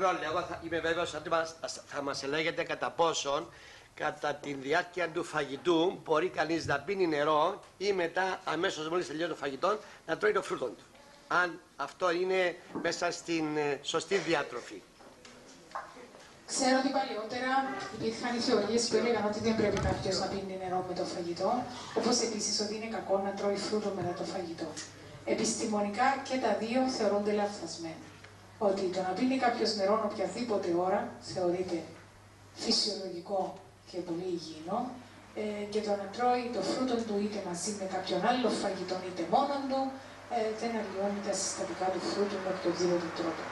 χρόνο, εγώ θα, είμαι βέβαιος ότι μας, θα μας ελέγετε κατά πόσον κατά τη διάρκεια του φαγητού μπορεί κανείς να πίνει νερό ή μετά αμέσως μόλις τελειώσει το φαγητό να τρώει το φρούτο του. Αν αυτό είναι μέσα στην ε, σωστή διάτροφη. Ξέρω ότι παλιότερα υπήρχαν οι θεωρίες που έλεγαν ότι δεν πρέπει κάποιος να πίνει νερό με το φαγητό, όπως επίσης ότι είναι κακό να τρώει φρούτο μετά το φαγητό. Επιστημονικά και τα δύο θεωρούνται λαθασμένα. Ότι το να πίνει κάποιος νερό οποιαδήποτε ώρα θεωρείται φυσιολογικό και πολύ υγιεινό ε, και το να τρώει το φρούτο του είτε μαζί με κάποιον άλλο φαγητό είτε μόνον του ε, δεν αλλοιώνει τα συστατικά του φρούτου με οποιοδήποτε τρόπο.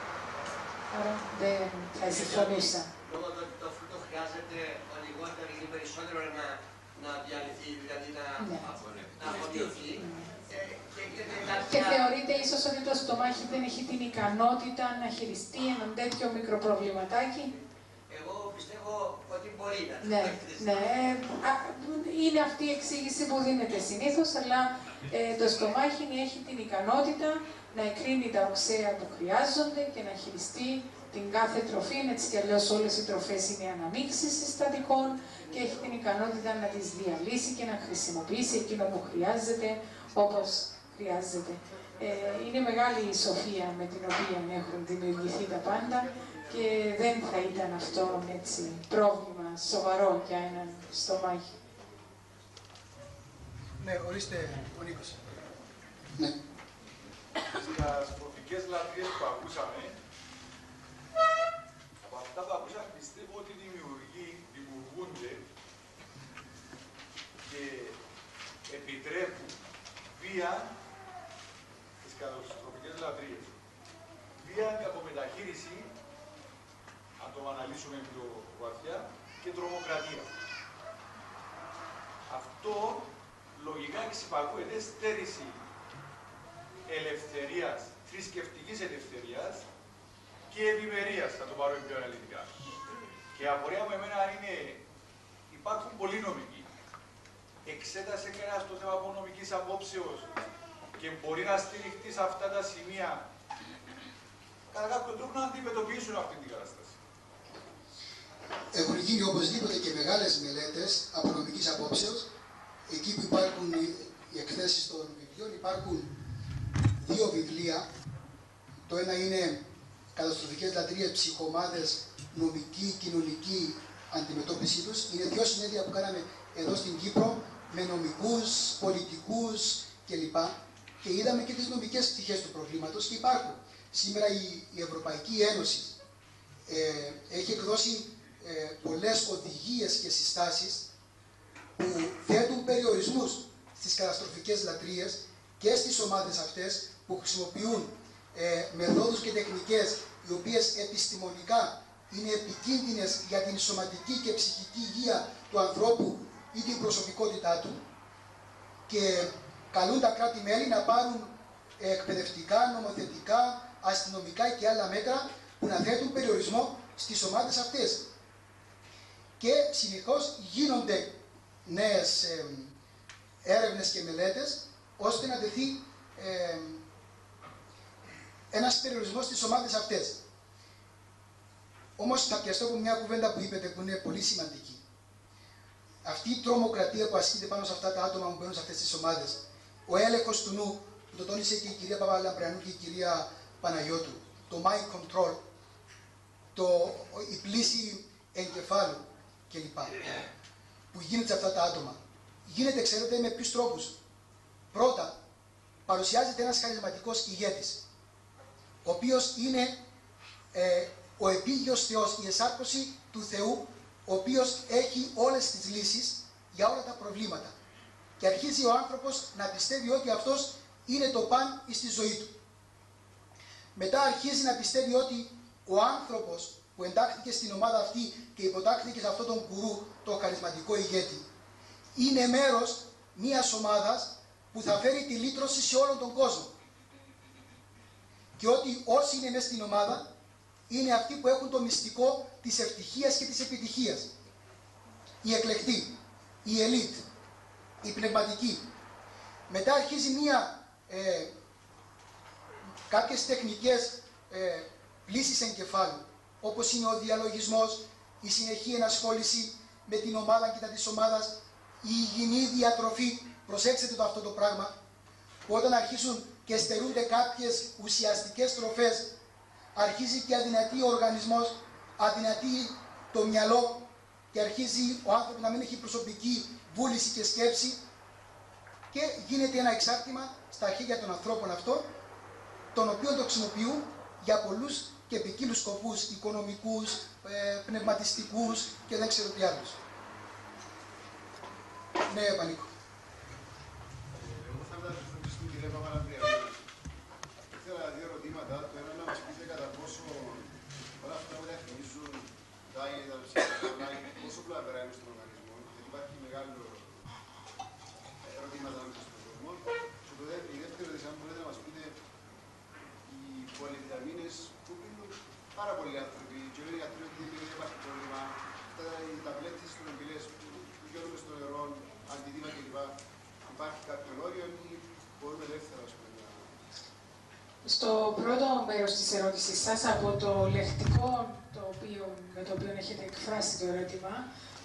Άρα δεν θα συμφωνούσα. Λόγω του ότι το φρούτο χρειάζεται λιγότερο ή περισσότερο να, να διαλυθεί, δηλαδή να, Ναι. να απολυθεί. Ε, και, και, Και θεωρείται ίσως ότι το στομάχι δεν έχει την ικανότητα να χειριστεί έναν τέτοιο μικροπροβληματάκι. Εγώ πιστεύω ότι μπορεί να Ναι, το ναι. Α, Είναι αυτή η εξήγηση που δίνεται συνήθως, αλλά ε, το στομάχι έχει την ικανότητα να εκρίνει τα οξέα που χρειάζονται και να χειριστεί την κάθε τροφή, έτσι κι αλλιώς όλες οι τροφές είναι αναμίξεις συστατικών και έχει την ικανότητα να τις διαλύσει και να χρησιμοποιήσει εκείνο που χρειάζεται όπως χρειάζεται. Ε, είναι μεγάλη η σοφία με την οποία έχουν δημιουργηθεί τα πάντα και δεν θα ήταν αυτό έτσι, πρόβλημα σοβαρό για έναν στομάχι. Ναι, ορίστε ο Νίκος. Ναι. Στις καταστροφικές λατρείες που ακούσαμε, από αυτά που ακούσαμε πιστεύω ότι δημιουργεί, δημιουργούνται και επιτρέπουν βία στις καταστροφικές λατρείες. Βία κακομεταχείριση, αν το αναλύσουμε πιο βαθιά, και τρομοκρατία. Αυτό λογικά εξυπακούεται στέρηση ελευθερίας, θρησκευτικής ελευθερίας και ευημερίας, θα το πάρω πιο αναλυτικά. Και η απορία μου εμένα είναι, υπάρχουν πολλοί νομικοί. Εξέτασε κανένας το θέμα από νομικής απόψεως και μπορεί να στηριχτεί σε αυτά τα σημεία κατά κάποιο τρόπο να αντιμετωπίσουν αυτή την κατάσταση. Έχουν γίνει οπωσδήποτε και μεγάλες μελέτες από νομικής απόψεως. Εκεί που υπάρχουν οι- οι εκθέσεις των βιβλίων υπάρχουν δύο βιβλία. Το ένα είναι «Καταστροφικές λατρείες, ψυχομάδες, νομική, κοινωνική αντιμετώπιση τους». Είναι δύο συνέδρια που κάναμε εδώ στην Κύπρο με νομικούς, πολιτικούς κλπ. Και είδαμε και τις νομικές πτυχές του προβλήματος και υπάρχουν. Σήμερα η, η Ευρωπαϊκή Ένωση ε, έχει εκδώσει ε, πολλές οδηγίες και συστάσεις που θέτουν περιορισμούς στις καταστροφικές λατρείες και στις ομάδες αυτές που χρησιμοποιούν ε, μεθόδους και τεχνικές οι οποίες επιστημονικά είναι επικίνδυνες για την σωματική και ψυχική υγεία του ανθρώπου ή την προσωπικότητά του και καλούν τα κράτη-μέλη να πάρουν ε, εκπαιδευτικά, νομοθετικά, αστυνομικά και άλλα μέτρα που να θέτουν περιορισμό στις ομάδες αυτές. Και συνεχώς γίνονται νέες ε, έρευνες και μελέτες ώστε να τεθεί ε, ένας περιορισμός στις ομάδες αυτές. Όμως θα πιαστώ από μια κουβέντα που είπετε που είναι πολύ σημαντική. Αυτή η τρομοκρατία που ασκείται πάνω σε αυτά τα άτομα που μπαίνουν σε αυτές τις ομάδες, ο έλεγχος του νου, που το τόνισε και η κυρία Παπαλαμπριανού και η κυρία Παναγιώτου, το mind control, το, η πλήση εγκεφάλου κλπ. που γίνεται σε αυτά τα άτομα. Γίνεται, ξέρετε, με ποιους τρόπους. Πρώτα, παρουσιάζεται ένας χαρισματικός ηγέτης, ο οποίος είναι ε, ο επίγειος Θεός, η εσάρκωση του Θεού, ο οποίος έχει όλες τις λύσεις για όλα τα προβλήματα. Και αρχίζει ο άνθρωπος να πιστεύει ότι αυτός είναι το παν στη ζωή του. Μετά αρχίζει να πιστεύει ότι ο άνθρωπος που εντάχθηκε στην ομάδα αυτή και υποτάχθηκε σε αυτόν τον κουρού, το χαρισματικό ηγέτη, είναι μέρος μιας ομάδας που θα φέρει τη λύτρωση σε όλον τον κόσμο. Και ότι όσοι είναι μέσα στην ομάδα είναι αυτοί που έχουν το μυστικό της ευτυχίας και της επιτυχίας. Η εκλεκτή, η ελίτ, η πνευματική. Μετά αρχίζει μία, ε, κάποιες τεχνικές ε, πλήσεις εγκεφάλου, όπως είναι ο διαλογισμός, η συνεχή ενασχόληση με την ομάδα και τα της ομάδας, η υγιεινή διατροφή, προσέξτε το αυτό το πράγμα, που όταν αρχίσουν και στερούνται κάποιες ουσιαστικές τροφές, αρχίζει και αδυνατεί ο οργανισμός, αδυνατεί το μυαλό και αρχίζει ο άνθρωπος να μην έχει προσωπική βούληση και σκέψη και γίνεται ένα εξάρτημα στα χέρια των ανθρώπων αυτών, τον οποίο το χρησιμοποιούν για πολλούς και ποικίλους σκοπούς, οικονομικούς, ε, πνευματιστικούς και δεν ξέρω τι άλλους. Ναι, Πανίκο. Εγώ θα ήθελα στην κυρία Ήθελα δύο ερωτήματα. Το ένα να μας πείτε κατά πόσο όλα αυτά που διαφημίζουν τα τα ψυχικά, πόσο πλαβερά είναι στον οργανισμό. Γιατί υπάρχει μεγάλο ερωτήματα μέσα στον κόσμο. Και το δεύτερο, η δεύτερη ερώτηση, αν μπορείτε να μας πείτε οι πολυβιταμίνες που πίνουν πάρα πολλοί άνθρωποι και λένε οι γιατροί ότι δεν υπάρχει πρόβλημα. Οι ταμπλέτες των εμπειρίες που γιώνουμε στο νερό, αντιδήμα κλπ. Υπάρχει κάποιο όριο ή μπορούμε ελεύθερα ας πούμε, να... Στο πρώτο μέρος της ερώτησής σας, από το λεκτικό το οποίο, με το οποίο έχετε εκφράσει το ερώτημα,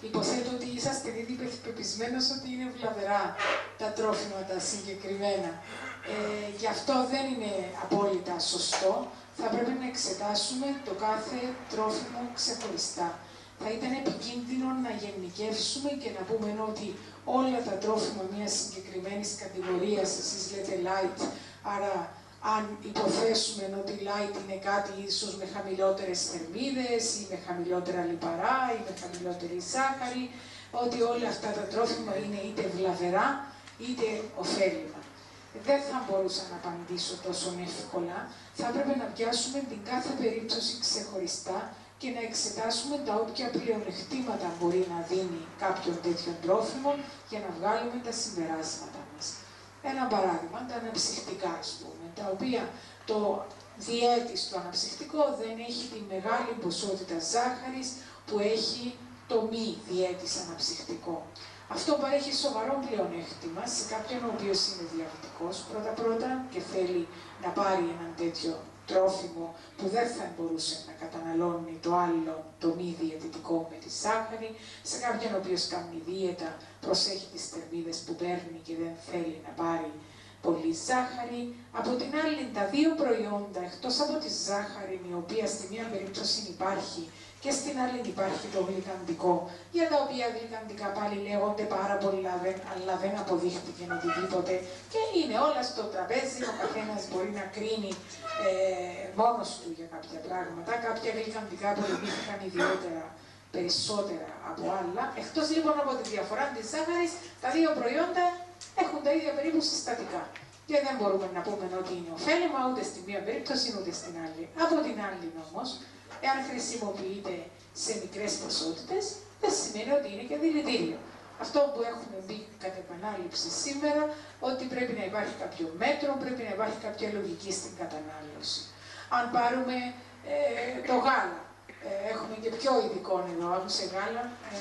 υποθέτω ότι είσαστε ήδη πεπισμένος ότι είναι βλαβερά τα τρόφιμα τα συγκεκριμένα. Ε, γι' αυτό δεν είναι απόλυτα σωστό. Θα πρέπει να εξετάσουμε το κάθε τρόφιμο ξεχωριστά θα ήταν επικίνδυνο να γενικεύσουμε και να πούμε ότι όλα τα τρόφιμα μιας συγκεκριμένης κατηγορίας, εσείς λέτε light, άρα αν υποθέσουμε ότι light είναι κάτι ίσως με χαμηλότερες θερμίδες ή με χαμηλότερα λιπαρά ή με χαμηλότερη ζάχαρη, ότι όλα αυτά τα τρόφιμα είναι είτε βλαβερά είτε ωφέλιμα. Δεν θα μπορούσα να απαντήσω τόσο εύκολα. Θα έπρεπε να πιάσουμε την κάθε περίπτωση ξεχωριστά και να εξετάσουμε τα όποια πλεονεκτήματα μπορεί να δίνει κάποιον τέτοιον τρόφιμο για να βγάλουμε τα συμπεράσματα μας. Ένα παράδειγμα, τα αναψυχτικά, ας πούμε, τα οποία το διέτη στο αναψυχτικό δεν έχει τη μεγάλη ποσότητα ζάχαρης που έχει το μη διέτης αναψυχτικό. Αυτό παρέχει σοβαρό πλεονέκτημα σε κάποιον ο οποίος είναι διαβητικός πρώτα-πρώτα και θέλει να πάρει έναν τέτοιο τρόφιμο που δεν θα μπορούσε να καταναλώνει το άλλο, το μη διαιτητικό με τη ζάχαρη, σε κάποιον ο οποίος κάνει δίαιτα, προσέχει τις θερμίδες που παίρνει και δεν θέλει να πάρει πολύ ζάχαρη. Από την άλλη, τα δύο προϊόντα, εκτός από τη ζάχαρη, η οποία στη μία περίπτωση υπάρχει και στην άλλη υπάρχει το γλυκαντικό, για τα οποία γλυκαντικά πάλι λέγονται πάρα πολλά, αλλά δεν αποδείχτηκε οτιδήποτε. Και είναι όλα στο τραπέζι, ο καθένας μπορεί να κρίνει ε, μόνος του για κάποια πράγματα. Κάποια γλυκαντικά πολεμήθηκαν ιδιαίτερα περισσότερα από άλλα. Εκτός λοιπόν από τη διαφορά της ζάχαρης, τα δύο προϊόντα έχουν τα ίδια περίπου συστατικά. Και δεν μπορούμε να πούμε ότι είναι ωφέλιμα ούτε στη μία περίπτωση ούτε στην άλλη. Από την άλλη όμως, εάν χρησιμοποιείται σε μικρές ποσότητες, δεν σημαίνει ότι είναι και δηλητήριο. Αυτό που έχουμε μπει κατά επανάληψη σήμερα, ότι πρέπει να υπάρχει κάποιο μέτρο, πρέπει να υπάρχει κάποια λογική στην κατανάλωση. Αν πάρουμε ε, το γάλα, ε, έχουμε και πιο ειδικό εδώ σε γάλα, ε,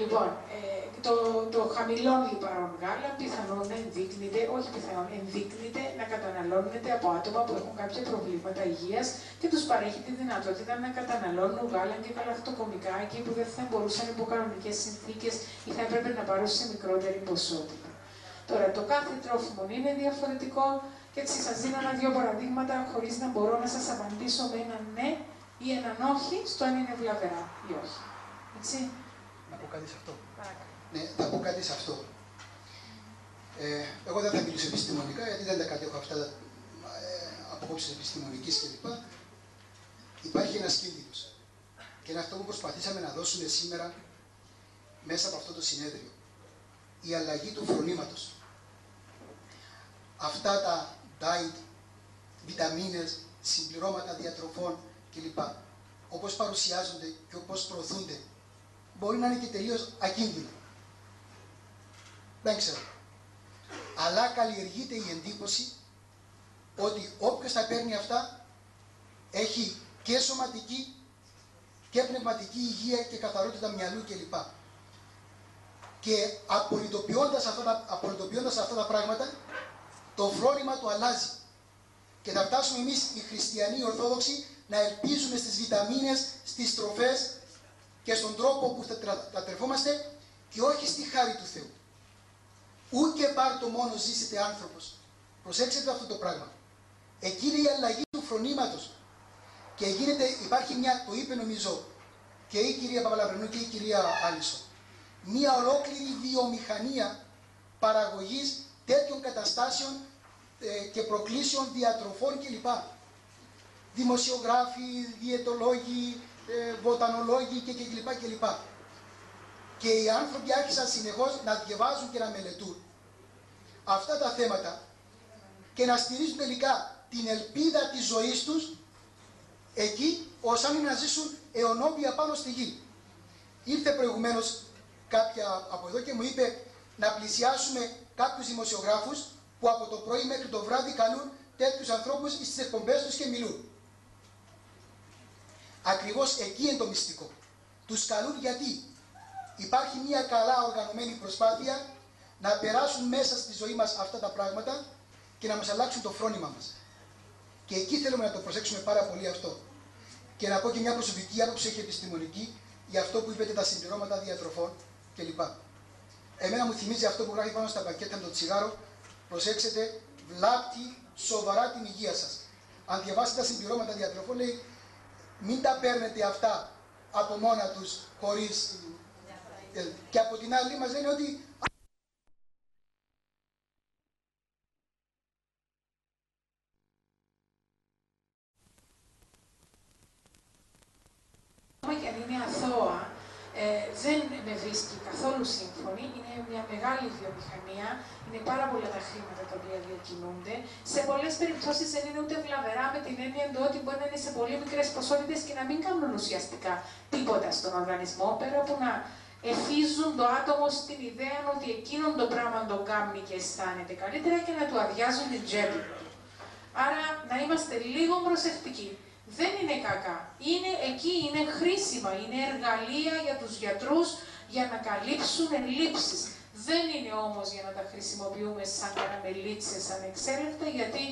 Λοιπόν, ε, το, το χαμηλό λιπαρών γάλα πιθανόν ενδείκνυται, όχι πιθανόν, ενδείκνυται να καταναλώνεται από άτομα που έχουν κάποια προβλήματα υγείας και τους παρέχει τη δυνατότητα να καταναλώνουν γάλα και γαλακτοκομικά εκεί που δεν θα μπορούσαν υπό κανονικές συνθήκες ή θα έπρεπε να πάρουν σε μικρότερη ποσότητα. Τώρα, το κάθε τρόφιμο είναι διαφορετικό και έτσι σας δίνω ένα-δύο παραδείγματα χωρίς να μπορώ να σας απαντήσω με ένα ναι ή έναν όχι στο αν είναι βλαβερά ή όχι. Έτσι πω κάτι σε αυτό. Ναι, θα πω κάτι σε αυτό. Ε, εγώ δεν θα μιλήσω επιστημονικά, γιατί δεν τα κατέχω αυτά ε, απόψεις επιστημονικής κλπ. Υπάρχει ένας κίνδυνος. Και είναι αυτό που προσπαθήσαμε να δώσουμε σήμερα μέσα από αυτό το συνέδριο. Η αλλαγή του φρονήματος. Αυτά τα diet, βιταμίνες, συμπληρώματα διατροφών κλπ. όπως παρουσιάζονται και όπως προωθούνται, μπορεί να είναι και τελείως ακίνδυνα. Δεν ξέρω. Αλλά καλλιεργείται η εντύπωση ότι όποιος τα παίρνει αυτά έχει και σωματική και πνευματική υγεία και καθαρότητα μυαλού κλπ. Και απολυτοποιώντας αυτά, τα, απολυτοποιώντας αυτά τα πράγματα, το φρόνημα του αλλάζει. Και θα φτάσουμε εμείς οι χριστιανοί οι Ορθόδοξοι να ελπίζουμε στις βιταμίνες, στις τροφές και στον τρόπο που θα τρεφόμαστε και όχι στη χάρη του Θεού. Ούτε πάρτο μόνο ζήσετε άνθρωπος. Προσέξτε αυτό το πράγμα. Εκεί είναι η αλλαγή του φρονήματος. Και γίνεται, υπάρχει μια, το είπε νομίζω και η κυρία Παπαλαβρενού και η κυρία Άλισο, μια ολόκληρη βιομηχανία παραγωγής τέτοιων καταστάσεων ε, και προκλήσεων διατροφών κλπ. Δημοσιογράφοι, διαιτολόγοι, ε, βοτανολόγοι και κλπ. κλπ. Και οι άνθρωποι άρχισαν συνεχώς να διαβάζουν και να μελετούν αυτά τα θέματα και να στηρίζουν τελικά την ελπίδα της ζωής τους εκεί ως αν να ζήσουν αιωνόβια πάνω στη γη. Ήρθε προηγουμένως κάποια από εδώ και μου είπε να πλησιάσουμε κάποιους δημοσιογράφους που από το πρωί μέχρι το βράδυ καλούν τέτοιους ανθρώπους στις εκπομπές τους και μιλούν. Ακριβώς εκεί είναι το μυστικό. Τους καλούν γιατί υπάρχει μια καλά οργανωμένη προσπάθεια να περάσουν μέσα στη ζωή μας αυτά τα πράγματα και να μας αλλάξουν το φρόνημα μας. Και εκεί θέλουμε να το προσέξουμε πάρα πολύ αυτό. Και να πω και μια προσωπική άποψη έχει επιστημονική για αυτό που είπετε τα συμπληρώματα διατροφών κλπ. Εμένα μου θυμίζει αυτό που γράφει πάνω στα πακέτα με το τσιγάρο. Προσέξτε, βλάπτει σοβαρά την υγεία σας. Αν διαβάσετε τα συμπληρώματα διατροφών, λέει μην τα παίρνετε αυτά από μόνα τους χωρίς. Ε, και από την άλλη μας λένε ότι και αν είναι αθώα, ε, δεν με βρίσκει καθόλου σύμφωνη. Είναι μια μεγάλη βιομηχανία, είναι πάρα πολλά τα χρήματα τα οποία διακινούνται. Σε πολλές περιπτώσεις δεν είναι ούτε βλαβερά με την έννοια του ότι μπορεί να είναι σε πολύ μικρές ποσότητες και να μην κάνουν ουσιαστικά τίποτα στον οργανισμό, πέρα από να εφίζουν το άτομο στην ιδέα ότι εκείνον το πράγμα το κάνει και αισθάνεται καλύτερα και να του αδειάζουν την τσέπη του. Άρα να είμαστε λίγο προσεκτικοί δεν είναι κακά. Είναι εκεί, είναι χρήσιμα, είναι εργαλεία για τους γιατρούς για να καλύψουν ελλείψεις. Δεν είναι όμως για να τα χρησιμοποιούμε σαν καραμελίτσες ανεξέλεκτα, γιατί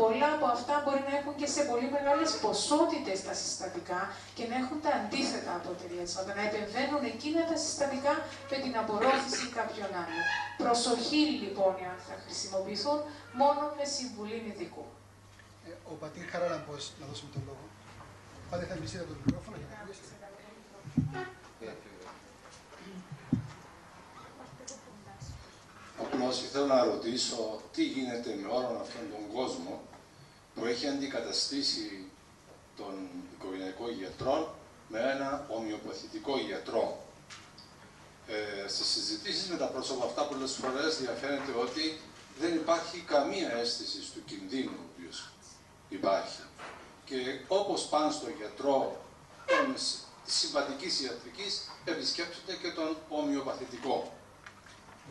πολλά από αυτά μπορεί να έχουν και σε πολύ μεγάλες ποσότητες τα συστατικά και να έχουν τα αντίθετα αποτελέσματα, να επεμβαίνουν εκείνα τα συστατικά με την απορρόφηση κάποιων άλλων. Προσοχή λοιπόν αν θα χρησιμοποιηθούν μόνο με συμβουλή ειδικού. Ε, ο πατήρ Χαράλαμπος, να δώσουμε τον λόγο. Πάτε θα μισείτε το μικρόφωνο για να μιλήσετε. Απλώς ήθελα να ρωτήσω τι γίνεται με όλον αυτόν τον κόσμο που έχει αντικαταστήσει τον οικογενειακό γιατρό με ένα ομοιοπαθητικό γιατρό. Ε, στις συζητήσεις με τα πρόσωπα αυτά πολλές φορές διαφαίνεται ότι δεν υπάρχει καμία αίσθηση του κινδύνου ο οποίος υπάρχει. Και όπως πάνε στον γιατρό της συμβατικής ιατρικής, επισκέπτονται και τον ομοιοπαθητικό.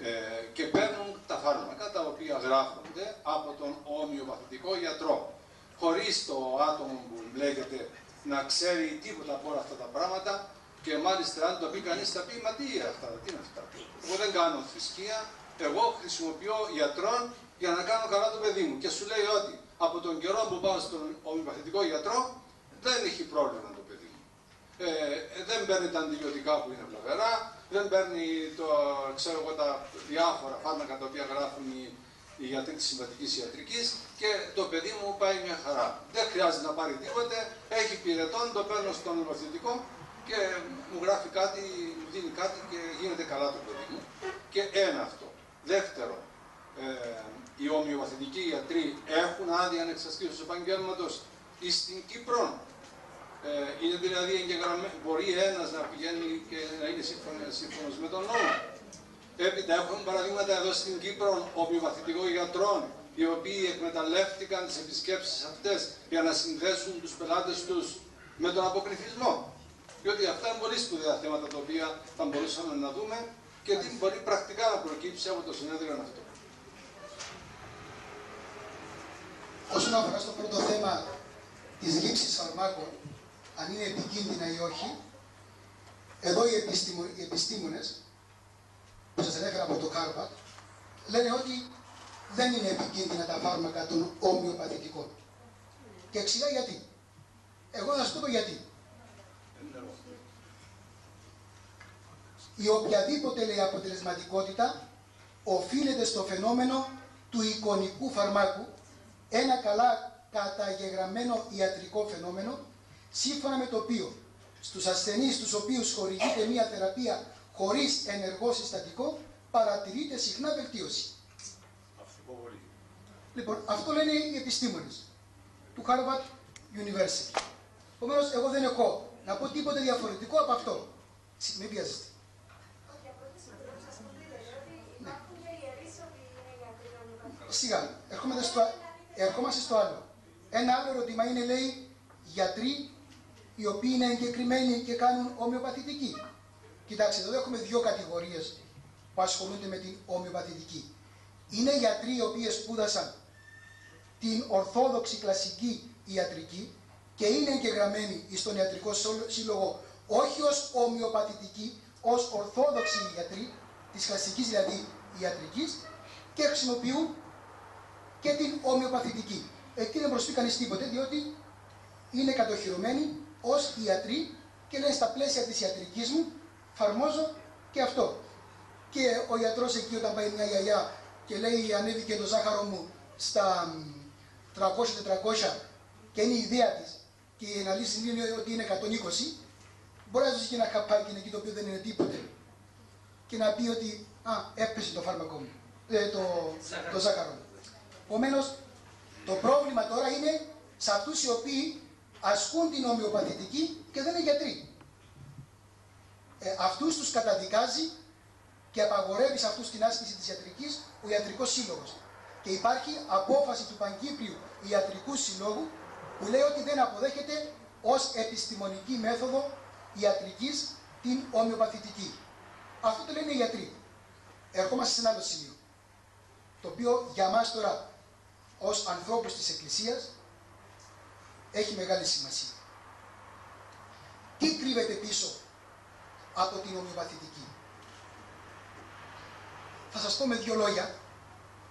Ε, και παίρνουν τα φάρμακα τα οποία γράφονται από τον ομοιοπαθητικό γιατρό. Χωρίς το άτομο που λέγεται να ξέρει τίποτα από όλα αυτά τα πράγματα και μάλιστα αν το πει κανείς θα πει μα τι είναι αυτά, τι είναι αυτά. Εγώ δεν κάνω θρησκεία, εγώ χρησιμοποιώ γιατρών για να κάνω καλά το παιδί μου. Και σου λέει ότι από τον καιρό που πάω στον ομοιοπαθητικό γιατρό δεν έχει πρόβλημα το παιδί μου. Ε, δεν παίρνει τα αντιβιωτικά που είναι βλαβερά, δεν παίρνει το, ξέρω εγώ, τα διάφορα φάρμακα τα οποία γράφουν οι, οι γιατροί της συμβατικής ιατρικής και το παιδί μου πάει μια χαρά. Δεν χρειάζεται να πάρει τίποτε, έχει πυρετών, το παίρνω στον ομοιοπαθητικό και μου γράφει κάτι, μου δίνει κάτι και γίνεται καλά το παιδί μου. Και ένα αυτό. Δεύτερο, ε, οι ομοιοπαθητικοί γιατροί έχουν άδεια ανεξασκήσεως επαγγέλματος ή στην Κύπρο. Ε, είναι δηλαδή εγγεγραμμένο, μπορεί ένας να πηγαίνει και να είναι σύμφωνος με τον νόμο. Έπειτα έχουμε παραδείγματα εδώ στην Κύπρο ομοιοπαθητικών γιατρών οι οποίοι εκμεταλλεύτηκαν τις επισκέψεις αυτές για να συνδέσουν τους πελάτες τους με τον αποκρυφισμό. Διότι αυτά είναι πολύ σπουδαία θέματα τα οποία θα μπορούσαμε να δούμε και τι μπορεί πρακτικά να προκύψει από το συνέδριο αυτό. Όσον αφορά στο πρώτο θέμα της λήψης φαρμάκων, αν είναι επικίνδυνα ή όχι, εδώ οι, επιστήμο, οι επιστήμονες που σας ανέφερα από το Χάρβαρτ λένε ότι δεν είναι επικίνδυνα τα φάρμακα των ομοιοπαθητικών. Και εξηγά γιατί. Εγώ θα σας πω το γιατί. Η οποιαδήποτε λέει αποτελεσματικότητα οφείλεται στο φαινόμενο του εικονικού φαρμάκου, ένα καλά καταγεγραμμένο ιατρικό φαινόμενο, σύμφωνα με το οποίο στους ασθενείς στους οποίους χορηγείται μια θεραπεία χωρίς ενεργό συστατικό, παρατηρείται συχνά βελτίωση. Λοιπόν, αυτό λένε οι επιστήμονες του Harvard University. Επομένως, εγώ δεν έχω να πω τίποτε διαφορετικό από αυτό. Μην πιέζεστε. Σιγά, ερχόμαστε στο, ερχόμαστε στο άλλο. Ένα άλλο ερώτημα είναι, λέει, γιατροί οι οποίοι είναι εγκεκριμένοι και κάνουν ομοιοπαθητική. Κοιτάξτε, εδώ έχουμε δύο κατηγορίες που ασχολούνται με την ομοιοπαθητική. Είναι γιατροί οι οποίοι σπούδασαν την ορθόδοξη κλασική ιατρική και είναι εγγεγραμμένοι στον ιατρικό σύλλογο όχι ως ομοιοπαθητικοί, ως ορθόδοξοι γιατροί, της κλασικής δηλαδή ιατρικής και χρησιμοποιούν και την ομοιοπαθητική. Εκεί δεν προσφύγει κανείς τίποτε, διότι είναι κατοχυρωμένοι ως ιατροί και λένε στα πλαίσια της ιατρικής μου εφαρμόζω και αυτό. Και ο ιατρός εκεί όταν πάει μια γιαγιά και λέει ανέβηκε το ζάχαρο μου στα 300-400 και είναι η ιδέα της και η αναλύση είναι ότι είναι 120, μπορεί να ζήσει και ένα καπάκι εκεί το οποίο δεν είναι τίποτε και να πει ότι α, έπεσε το φάρμακό μου, ε, το, το ζάχαρο μου. Επομένως, το πρόβλημα τώρα είναι σε αυτούς οι οποίοι ασκούν την ομοιοπαθητική και δεν είναι γιατροί. Ε, αυτούς τους καταδικάζει και απαγορεύει σε αυτούς την άσκηση της ιατρικής ο ιατρικός σύλλογος. Και υπάρχει απόφαση του Παγκύπριου Ιατρικού Συλλόγου που λέει ότι δεν αποδέχεται ως επιστημονική μέθοδο ιατρικής την ομοιοπαθητική. Αυτό το λένε οι γιατροί. Ερχόμαστε σε ένα άλλο σημείο. Το οποίο για μας τώρα ως ανθρώπους της Εκκλησίας έχει μεγάλη σημασία. Τι κρύβεται πίσω από την ομοιοπαθητική; Θα σας πω με δύο λόγια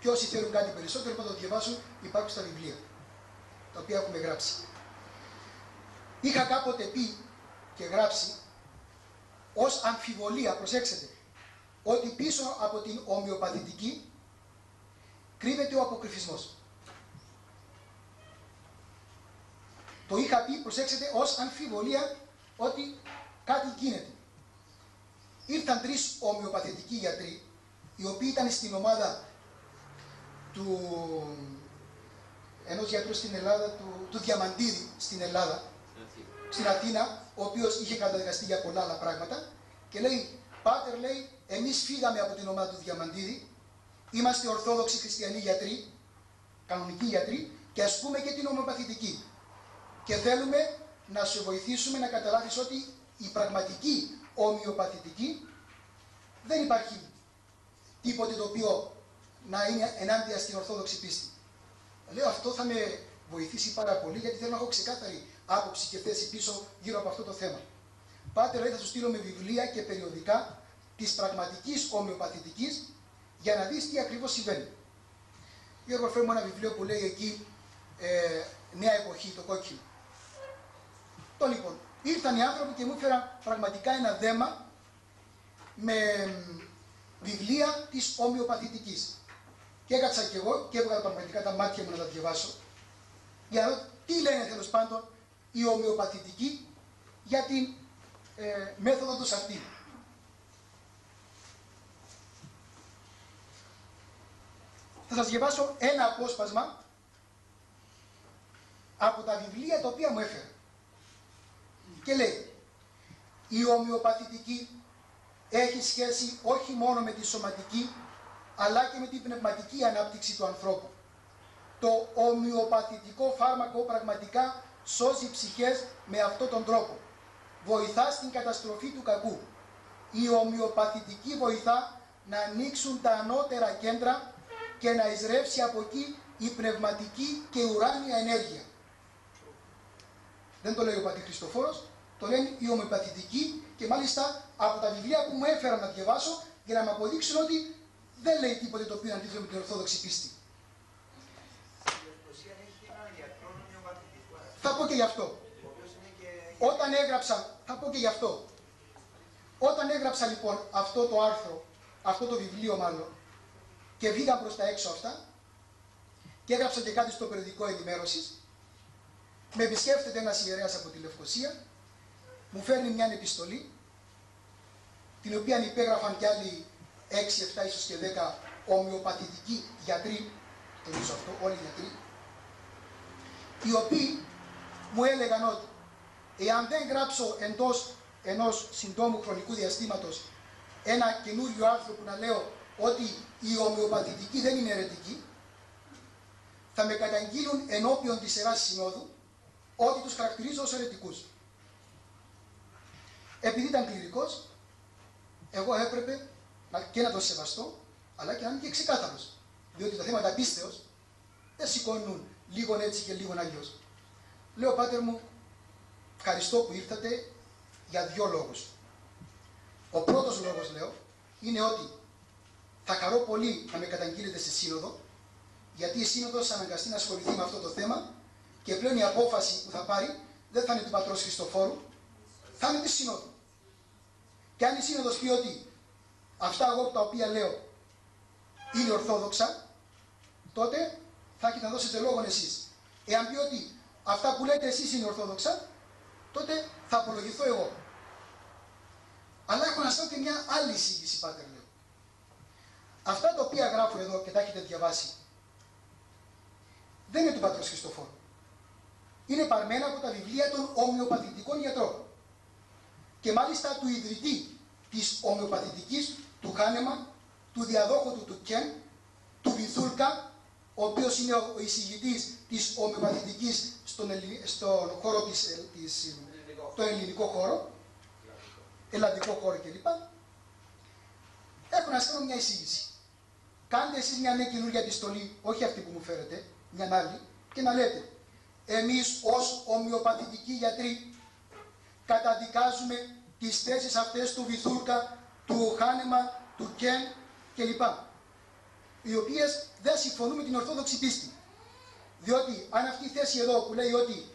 και όσοι θέλουν κάτι περισσότερο να το διαβάσουν υπάρχουν στα βιβλία τα οποία έχουμε γράψει. Είχα κάποτε πει και γράψει ως αμφιβολία, προσέξτε, ότι πίσω από την ομοιοπαθητική κρύβεται ο αποκρυφισμός. Το είχα πει, προσέξτε, ως αμφιβολία ότι κάτι γίνεται. Ήρθαν τρεις ομοιοπαθητικοί γιατροί, οι οποίοι ήταν στην ομάδα του ενός γιατρού στην Ελλάδα, του, του Διαμαντίδη στην Ελλάδα, στην Αθήνα, ο οποίος είχε καταδικαστεί για πολλά άλλα πράγματα και λέει, Πάτερ λέει, εμείς φύγαμε από την ομάδα του Διαμαντίδη, είμαστε ορθόδοξοι χριστιανοί γιατροί, κανονικοί γιατροί και ασκούμε και την ομοιοπαθητική και θέλουμε να σου βοηθήσουμε να καταλάβεις ότι η πραγματική ομοιοπαθητική δεν υπάρχει τίποτε το οποίο να είναι ενάντια στην ορθόδοξη πίστη. Λέω αυτό θα με βοηθήσει πάρα πολύ γιατί θέλω να έχω ξεκάθαρη άποψη και θέση πίσω γύρω από αυτό το θέμα. Πάτε λέει θα σου στείλω με βιβλία και περιοδικά της πραγματικής ομοιοπαθητικής για να δεις τι ακριβώς συμβαίνει. Γιώργο φέρνω ένα βιβλίο που λέει εκεί ε, Νέα Εποχή, το κόκκινο. Το λοιπόν, ήρθαν οι άνθρωποι και μου έφεραν πραγματικά ένα δέμα με βιβλία της ομοιοπαθητικής. Και έκατσα κι εγώ και έβγαλα πραγματικά τα μάτια μου να τα διαβάσω για να δω τι λένε τέλος πάντων οι ομοιοπαθητικοί για την ε, μέθοδο του αυτή. Θα σας διαβάσω ένα απόσπασμα από τα βιβλία τα οποία μου έφερε. Και λέει, η ομοιοπαθητική έχει σχέση όχι μόνο με τη σωματική, αλλά και με την πνευματική ανάπτυξη του ανθρώπου. Το ομοιοπαθητικό φάρμακο πραγματικά σώζει ψυχές με αυτόν τον τρόπο. Βοηθά στην καταστροφή του κακού. Η ομοιοπαθητική βοηθά να ανοίξουν τα ανώτερα κέντρα και να εισρεύσει από εκεί η πνευματική και ουράνια ενέργεια. Δεν το λέει ο Πατή Χριστοφόρος, το λένε οι ομοιοπαθητικοί και μάλιστα από τα βιβλία που μου έφερα να διαβάσω για να μου αποδείξουν ότι δεν λέει τίποτε το οποίο αντίθετο με την Ορθόδοξη πίστη. Θα πω και γι' αυτό. Όταν έγραψα, θα πω και γι' αυτό. Όταν έγραψα λοιπόν αυτό το άρθρο, αυτό το βιβλίο μάλλον, και βγήκα προς τα έξω αυτά, και έγραψα και κάτι στο περιοδικό ενημέρωσης, με επισκέφτεται ένας ιερέας από τη Λευκοσία, μου φέρνει μια επιστολή, την οποία υπέγραφαν κι άλλοι 6, 7, ίσως και 10 ομοιοπαθητικοί γιατροί, τονίζω αυτό, όλοι οι γιατροί, οι οποίοι μου έλεγαν ότι εάν δεν γράψω εντός ενός συντόμου χρονικού διαστήματος ένα καινούριο άρθρο που να λέω ότι η ομοιοπαθητική δεν είναι αιρετική, θα με καταγγείλουν ενώπιον της Ιεράς Συνόδου ότι τους χαρακτηρίζω ως αιρετικούς. Επειδή ήταν κληρικός, εγώ έπρεπε και να το σεβαστώ, αλλά και να είμαι και ξεκάθαρος. Διότι τα θέματα πίστεως δεν σηκώνουν λίγο έτσι και λίγο αλλιώς. Λέω, πάτερ μου, ευχαριστώ που ήρθατε για δύο λόγους. Ο πρώτος λόγος, λέω, είναι ότι θα χαρώ πολύ να με καταγγείλετε στη Σύνοδο, γιατί η Σύνοδος αναγκαστεί να ασχοληθεί με αυτό το θέμα και πλέον η απόφαση που θα πάρει δεν θα είναι του Πατρός Χριστοφόρου, θα είναι της Σύνοδου. Και αν η Σύνοδος πει ότι αυτά εγώ τα οποία λέω είναι ορθόδοξα, τότε θα έχετε να δώσετε λόγο εσείς. Εάν πει ότι αυτά που λέτε εσείς είναι ορθόδοξα, τότε θα απολογηθώ εγώ. Αλλά έχω να σας και μια άλλη εισήγηση, Πάτερ, λέω. Αυτά τα οποία γράφω εδώ και τα έχετε διαβάσει, δεν είναι του Πατρός Χριστοφόρου. Είναι παρμένα από τα βιβλία των ομοιοπαθητικών γιατρών. Και μάλιστα του ιδρυτή της ομοιοπαθητικής, του Χάνεμα, του διαδόχου του του Κεν, του Βιθούλκα, ο οποίος είναι ο εισηγητής της ομοιοπαθητικής στον, στον χώρο της, ε, της, το ελληνικό χώρο, ελλαδικό χώρο κλπ. Έχω να σας κάνω μια εισήγηση. Κάντε εσείς μια νέα καινούργια επιστολή, όχι αυτή που μου φέρετε, μια άλλη, και να λέτε εμείς ως ομοιοπαθητικοί γιατροί καταδικάζουμε τις θέσεις αυτές του Βιθούλκα, του Χάνεμα, του Κεν κλπ. Οι οποίες δεν συμφωνούν με την Ορθόδοξη πίστη. Διότι αν αυτή η θέση εδώ που λέει ότι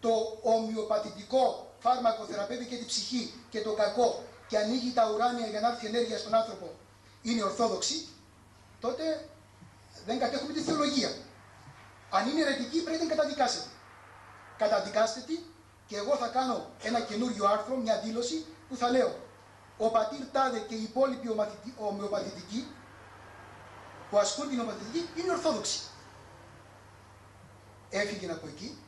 το ομοιοπαθητικό φάρμακο θεραπεύει και την ψυχή και το κακό και ανοίγει τα ουράνια για να έρθει ενέργεια στον άνθρωπο είναι ορθόδοξη, τότε δεν κατέχουμε τη θεολογία. Αν είναι αιρετική πρέπει να την καταδικάσετε. Καταδικάστε τη και εγώ θα κάνω ένα καινούριο άρθρο, μια δήλωση που θα λέω ο πατήρ Τάδε και οι υπόλοιποι ομοιοπαθητικοί που ασκούν την ομοιοπαθητική είναι ορθόδοξοι. Έφυγε από εκεί,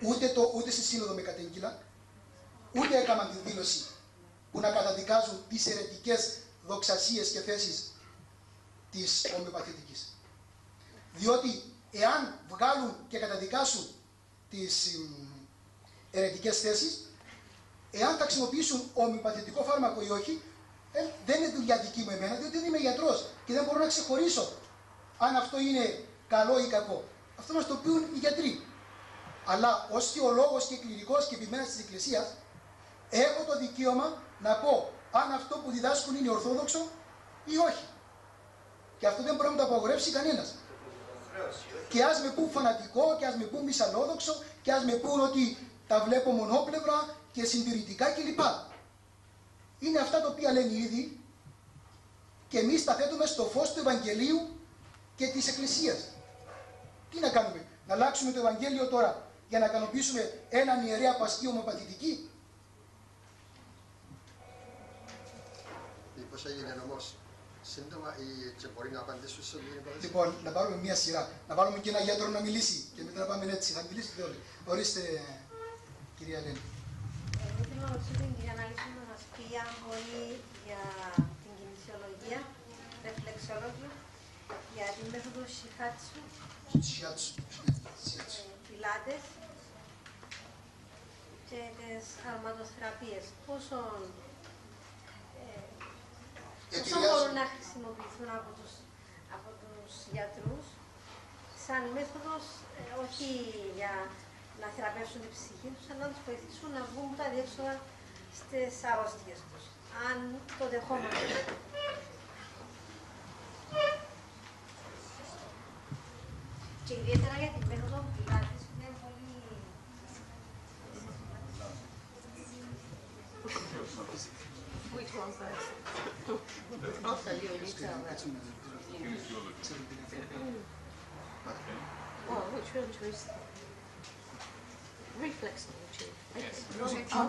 ούτε, το, ούτε στη σύνοδο με κατέγγυλα, ούτε έκαναν τη δήλωση που να καταδικάζουν τις αιρετικές δοξασίες και θέσεις της ομοιοπαθητικής. Διότι εάν βγάλουν και καταδικάσουν τις αιρετικές θέσεις, εάν τα χρησιμοποιήσουν ομοιοπαθητικό φάρμακο ή όχι, ε, δεν είναι δουλειά δική μου εμένα, διότι δεν είμαι γιατρός και δεν μπορώ να ξεχωρίσω αν αυτό είναι καλό ή κακό. Αυτό μας το πούν οι γιατροί. Αλλά ως θεολόγος και κληρικός και επιμένας της Εκκλησίας, έχω το δικαίωμα να πω αν αυτό που διδάσκουν είναι ορθόδοξο ή όχι. Και αυτό δεν μπορεί να το απογορεύσει κανένας. Και ας με πούν φανατικό, και ας με πούν μυσαλόδοξο, και ας με πούν ότι τα βλέπω μονόπλευρα και συντηρητικά κλπ. Είναι αυτά τα οποία λένε ήδη και εμείς τα θέτουμε στο φως του Ευαγγελίου και της Εκκλησίας. Τι να κάνουμε, να αλλάξουμε το Ευαγγέλιο τώρα για να ικανοποιήσουμε έναν ιερέα πασκή ομοπαθητική; Μήπως έγινε όμως σύντομα ή και μπορεί να απαντήσω σε λίγο υπόθεση. Λοιπόν, να πάρουμε μια σειρά. Να βάλουμε και ένα γιατρό να μιλήσει και μετά να πάμε έτσι. Θα μιλήσετε όλοι. Ορίστε, κυρία Ελένη. Εγώ θέλω να ρωτήσω την κυρία Ανάλυση να μας πει αν μπορεί για την κινησιολογία, ρεφλεξολόγιο, για την μέθοδος Shihatsu, Σιάτσου. ε, πιλάτες και τις αρματοθεραπείες, πόσο, ε, πόσο Επηρεάζουν. μπορούν να χρησιμοποιηθούν από τους, από τους γιατρούς σαν μέθοδος ε, όχι για να θεραπεύσουν την ψυχή τους, αλλά να τους βοηθήσουν να βγουν τα διέξοδα στις αρρώστιες τους. Αν το δεχόμαστε. Και ιδιαίτερα για την μέθοδο πιλάτης που είναι πολύ Which one first? I'll tell you and you tell them. Well, which one to is reflexology? Okay.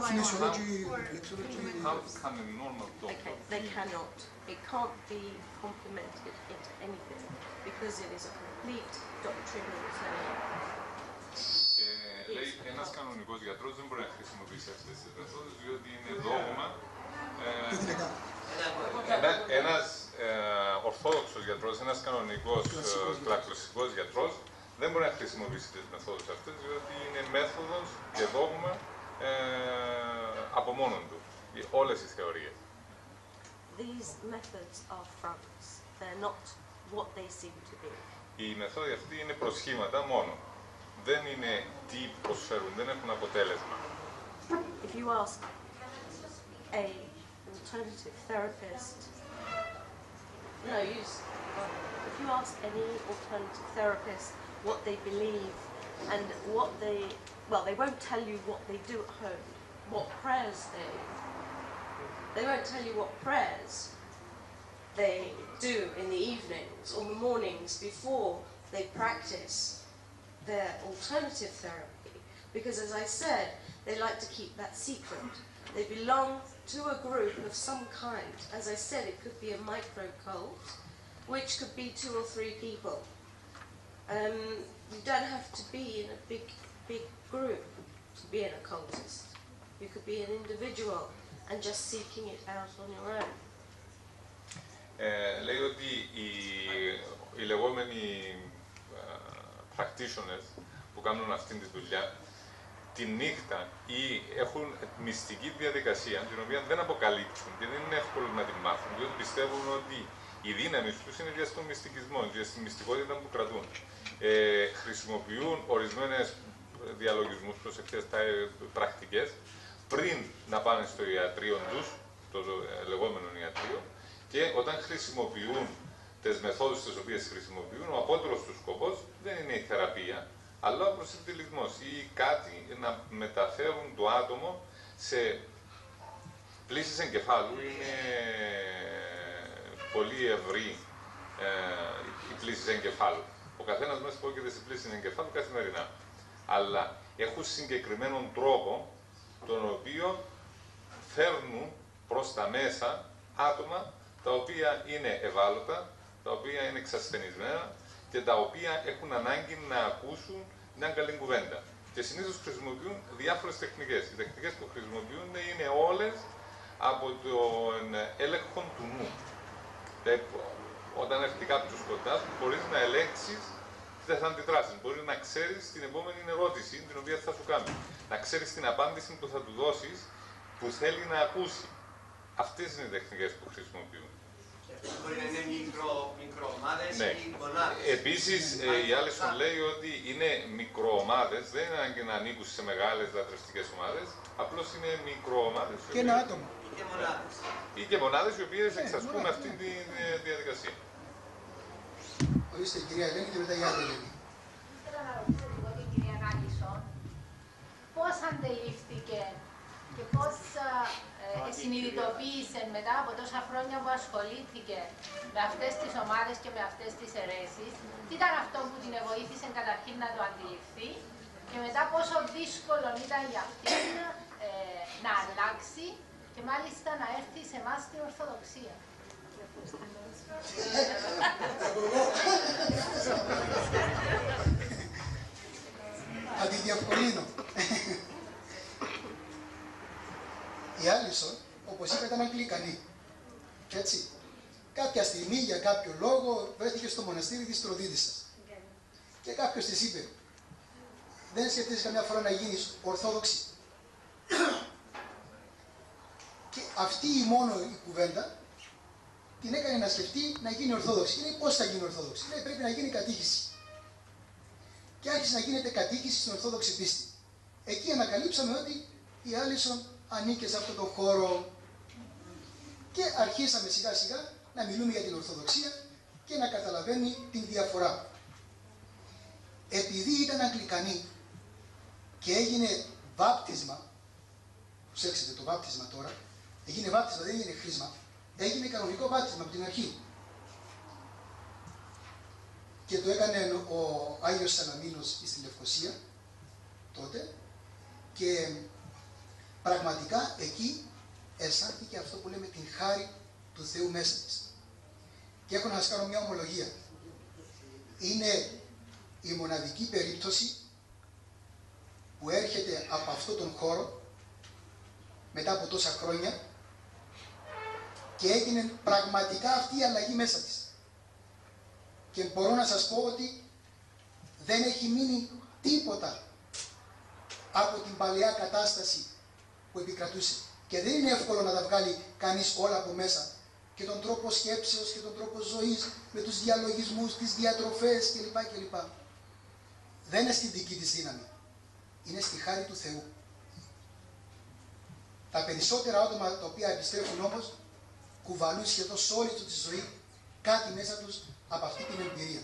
Φυσιολογική, λεξιολογική. How can a normal doctor Okay, they cannot. It can't be complemented into anything because it is a complete doctrinal term. Ε, λέει ένας κανονικός γιατρός δεν μπορεί να χρησιμοποιήσει αυτές τις μεθόδους διότι είναι δόγμα. Ε, Τι την έκανε. ένα, ένας ε, ορθόδοξος γιατρός, ένας κανονικός ε, κλασικός γιατρός δεν μπορεί να χρησιμοποιήσει τις μεθόδους αυτές διότι είναι μέθοδος και δόγμα ε, από μόνον του. Οι- Όλες οι θεωρίες. These methods are fronts. They're not what they seem to be. Οι μεθόδοι αυτοί είναι προσχήματα μόνο. Δεν είναι τι προσφέρουν, δεν έχουν αποτέλεσμα. If you ask a alternative therapist, no, use. If you ask any alternative therapist what they believe and what they, well, they won't tell you what they do at home, what prayers they, they won't tell you what prayers they do in the evenings or the mornings before they practice their alternative therapy because, as I said, they like to keep that secret. They belong to a group of some kind. As I said, it could be a micro cult, which could be two or three people. Um, you don't have to be in a big, big group to be an occultist. You could be an individual and just seeking it out on your own. Ε, λέει ότι οι, οι λεγόμενοι ε, practitioners που κάνουν αυτήν τη δουλειά τη νύχτα ή έχουν μυστική διαδικασία την οποία δεν αποκαλύπτουν και δεν είναι εύκολο να την μάθουν διότι πιστεύουν ότι η δύναμη τους είναι για στον μυστικισμό, για στη μυστικότητα που κρατούν. Ε, χρησιμοποιούν ορισμένες διαλογισμούς, προσεκτές τα- πρακτικές πριν να πάνε στο ιατρείο τους, το ε, λεγόμενο ιατρείο, και όταν χρησιμοποιούν τις μεθόδους τις οποίες χρησιμοποιούν, ο απότερος του σκοπός δεν είναι η θεραπεία, αλλά ο προσυντηλισμός ή κάτι να μεταφέρουν το άτομο σε πλήσεις εγκεφάλου. Είναι πολύ ευρύ ε, οι πλήσεις εγκεφάλου. Ο καθένας μας υπόκειται σε πλήσεις εγκεφάλου καθημερινά. Αλλά έχουν συγκεκριμένον τρόπο τον οποίο φέρνουν προς τα μέσα άτομα τα οποία είναι ευάλωτα, τα οποία είναι εξασθενισμένα και τα οποία έχουν ανάγκη να ακούσουν μια καλή κουβέντα. Και συνήθως χρησιμοποιούν διάφορες τεχνικές. Οι τεχνικές που χρησιμοποιούν είναι όλες από τον έλεγχο του νου. Δηλαδή, Όταν έρθει κάποιος κοντά σου, μπορείς να ελέγξεις τις θα αντιδράσεις. Μπορεί να ξέρεις την επόμενη ερώτηση την οποία θα σου κάνει. Να ξέρεις την απάντηση που θα του δώσεις που θέλει να ακούσει. Αυτές είναι οι τεχνικές που χρησιμοποιούν. Μπορεί να είναι μικρο, μικροομάδες Ναι. ή μονάδες. Επίσης, η άλλη σου λέει ότι είναι μικροομάδες, δεν είναι ανάγκη να ανήκουν σε μεγάλες λατρευτικέ ομάδες. Απλώς είναι μικροομάδες. Και ένα άτομο. Ή και μονάδες. Ή και μονάδες οι οποίες εξασκούν αυτή τη ε, διαδικασία. Ορίστε, η κυρία Ελένη και μετά η άλλη Ελένη. Ήθελα να ρωτήσω λίγο την κυρία Νάκησον πώς αντελήφθηκε και πώς ε, συνειδητοποίησε μετά από τόσα χρόνια που ασχολήθηκε με αυτές τις ομάδες και με αυτές τις αιρέσεις, τι ήταν αυτό που την βοήθησε καταρχήν να το αντιληφθεί; Και μετά πόσο δύσκολο ήταν για αυτήν ε, να αλλάξει; Και μάλιστα να έρθει σε εμάς στην Ορθοδοξία. Θα τη διευκολύνω. Η Άλισον, όπως είπα, ήταν Αγγλικανή. Έτσι. Κάποια στιγμή, για κάποιο λόγο, βρέθηκε στο μοναστήρι της Τροδίδισσας. Και κάποιος της είπε, δεν σκεφτείς καμιά φορά να γίνεις Ορθόδοξη. Και αυτή η μόνο η κουβέντα την έκανε να σκεφτεί να γίνει Ορθόδοξη. Λέει πώς θα γίνει Ορθόδοξη; Λέει πρέπει να γίνει κατήχηση. Και άρχισε να γίνεται κατήχηση στην Ορθόδοξη πίστη. Εκεί ανακαλύψαμε ότι η Άλισον ανήκε σε αυτόν τον χώρο και αρχίσαμε σιγά σιγά να μιλούμε για την Ορθοδοξία και να καταλαβαίνει την διαφορά. Επειδή ήταν Αγγλικανή και έγινε βάπτισμα, προσέξτε το βάπτισμα τώρα, έγινε βάπτισμα, δεν έγινε χρήσμα, έγινε κανονικό βάπτισμα από την αρχή. Και το έκανε ο Άγιος Σαλαμίνος στη Λευκοσία τότε και πραγματικά εκεί αισθάνθηκε αυτό που λέμε την χάρη του Θεού μέσα της. Και έχω να σας κάνω μια ομολογία. Είναι η μοναδική περίπτωση που έρχεται από αυτό τον χώρο μετά από τόσα χρόνια και έγινε πραγματικά αυτή η αλλαγή μέσα της. Και μπορώ να σας πω ότι δεν έχει μείνει τίποτα από την παλαιά κατάσταση που επικρατούσε. Και δεν είναι εύκολο να τα βγάλει κανείς όλα από μέσα. Και τον τρόπο σκέψεως και τον τρόπο ζωής με τους διαλογισμούς, τις διατροφές κλπ. κλπ. Δεν είναι στη δική της δύναμη. Είναι στη χάρη του Θεού. Τα περισσότερα άτομα τα οποία επιστρέφουν όμως κουβαλούν σχεδόν σε όλη του τη ζωή κάτι μέσα τους από αυτή την εμπειρία.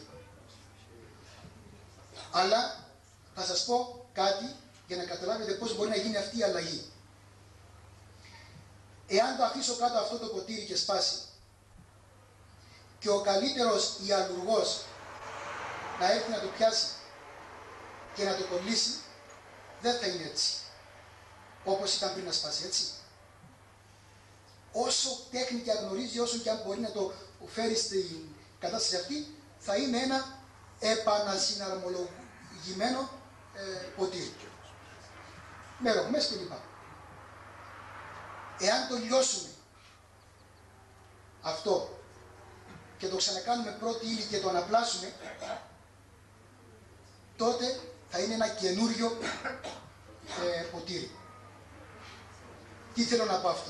Αλλά θα σας πω κάτι για να καταλάβετε πώς μπορεί να γίνει αυτή η αλλαγή. Εάν το αφήσω κάτω αυτό το ποτήρι και σπάσει και ο καλύτερος ιαλουργός να έρθει να το πιάσει και να το κολλήσει, δεν θα είναι έτσι. Όπως ήταν πριν να σπάσει, έτσι. Όσο τέχνη και γνωρίζει, όσο και αν μπορεί να το φέρει στην κατάσταση αυτή, θα είναι ένα επανασυναρμολογημένο ε, ποτήρι. Με ρογμές κλπ. Εάν το λιώσουμε αυτό και το ξανακάνουμε πρώτη ύλη και το αναπλάσουμε, τότε θα είναι ένα καινούριο ε, ποτήρι. Τι θέλω να πω αυτό;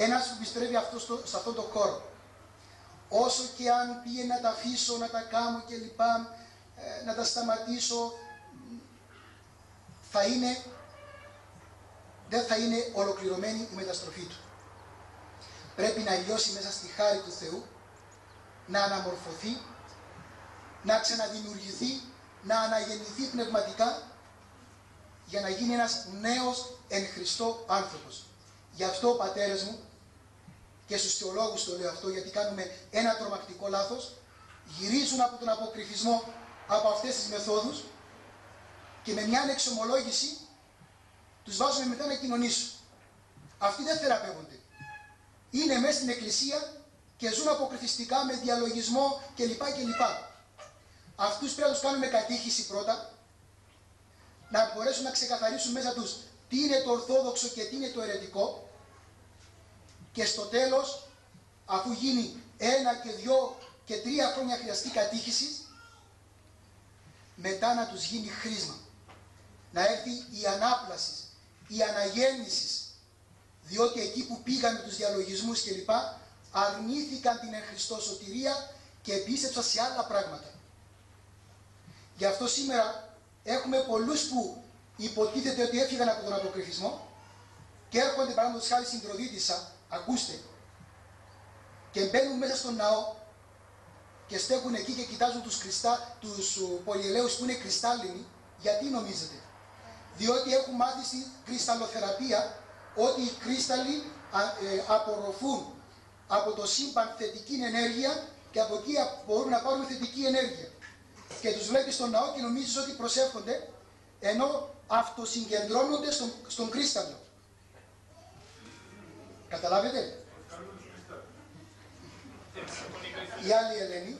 Ένας που πιστεύει αυτός στο, σε αυτόν τον χώρο, όσο και αν πήγε να τα αφήσω, να τα κάνω και λοιπά, ε, να τα σταματήσω, θα είναι, δεν θα είναι ολοκληρωμένη η μεταστροφή του. Πρέπει να λιώσει μέσα στη χάρη του Θεού, να αναμορφωθεί, να ξαναδημιουργηθεί, να αναγεννηθεί πνευματικά, για να γίνει ένας νέος εν Χριστώ άνθρωπος. Γι' αυτό, πατέρες μου, και στους θεολόγους το λέω αυτό, γιατί κάνουμε ένα τρομακτικό λάθος, γυρίζουν από τον αποκρυφισμό από αυτές τις μεθόδους και με μια ανεξομολόγηση τους βάζουμε μετά να κοινωνήσουν. Αυτοί δεν θεραπεύονται. Είναι μέσα στην εκκλησία και ζουν αποκρυφιστικά με διαλογισμό κλπ. κλπ. Αυτούς πρέπει να τους κάνουμε κατήχηση πρώτα, να μπορέσουν να ξεκαθαρίσουν μέσα τους τι είναι το ορθόδοξο και τι είναι το αιρετικό και στο τέλος, αφού γίνει ένα και δυο και τρία χρόνια χρειαστεί κατήχησης, μετά να τους γίνει χρήσμα. Να έρθει η ανάπλασης, η αναγέννησης, διότι εκεί που πήγαν με τους διαλογισμούς κλπ, αρνήθηκαν την Χριστό σωτηρία και επίστεψαν σε άλλα πράγματα. Γι' αυτό σήμερα έχουμε πολλούς που υποτίθεται ότι έφυγαν από τον αποκρυφισμό και έρχονται παράδειγμα χάρη στην Προδίτησα ακούστε, και μπαίνουν μέσα στον ναό και στέκουν εκεί και κοιτάζουν τους, κρυστά, τους πολυελαίους που είναι κρυστάλλινοι, γιατί νομίζετε; Διότι έχουν μάθει στη κρυσταλλοθεραπεία ότι οι κρύσταλλοι ε, απορροφούν από το σύμπαν θετική ενέργεια και από εκεί μπορούν να πάρουν θετική ενέργεια. Και τους βλέπεις στον ναό και νομίζεις ότι προσεύχονται, ενώ αυτοσυγκεντρώνονται στον, στον κρύσταλλο. Καταλάβετε; Η άλλη Ελένη,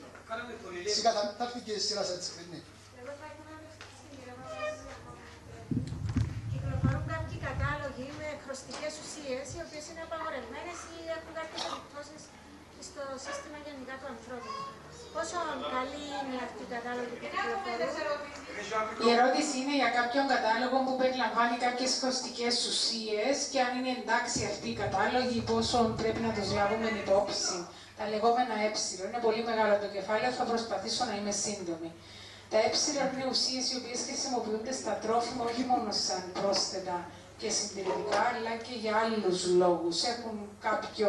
σιγά θα, θα έρθει και η σειρά σας. Ναι. Κυκλοφορούν κάποιοι κατάλογοι με χρωστικές ουσίες, οι οποίες είναι απαγορευμένες ή έχουν κάποιες επιπτώσεις στο σύστημα γενικά του ανθρώπου. Πόσο καλή είναι αυτή η κατάλογη που κυκλοφορούν; Η ερώτηση είναι για κάποιον κατάλογο που περιλαμβάνει κάποιες χρωστικές ουσίες και αν είναι εντάξει αυτοί οι κατάλογοι, πόσο πρέπει να τους λάβουμε υπόψη. Τα λεγόμενα ε, είναι πολύ μεγάλο το κεφάλαιο, θα προσπαθήσω να είμαι σύντομη. Τα ε είναι ουσίες οι οποίες χρησιμοποιούνται στα τρόφιμα όχι μόνο σαν πρόσθετα και συντηρητικά, αλλά και για άλλους λόγους. Έχουν κάποιο,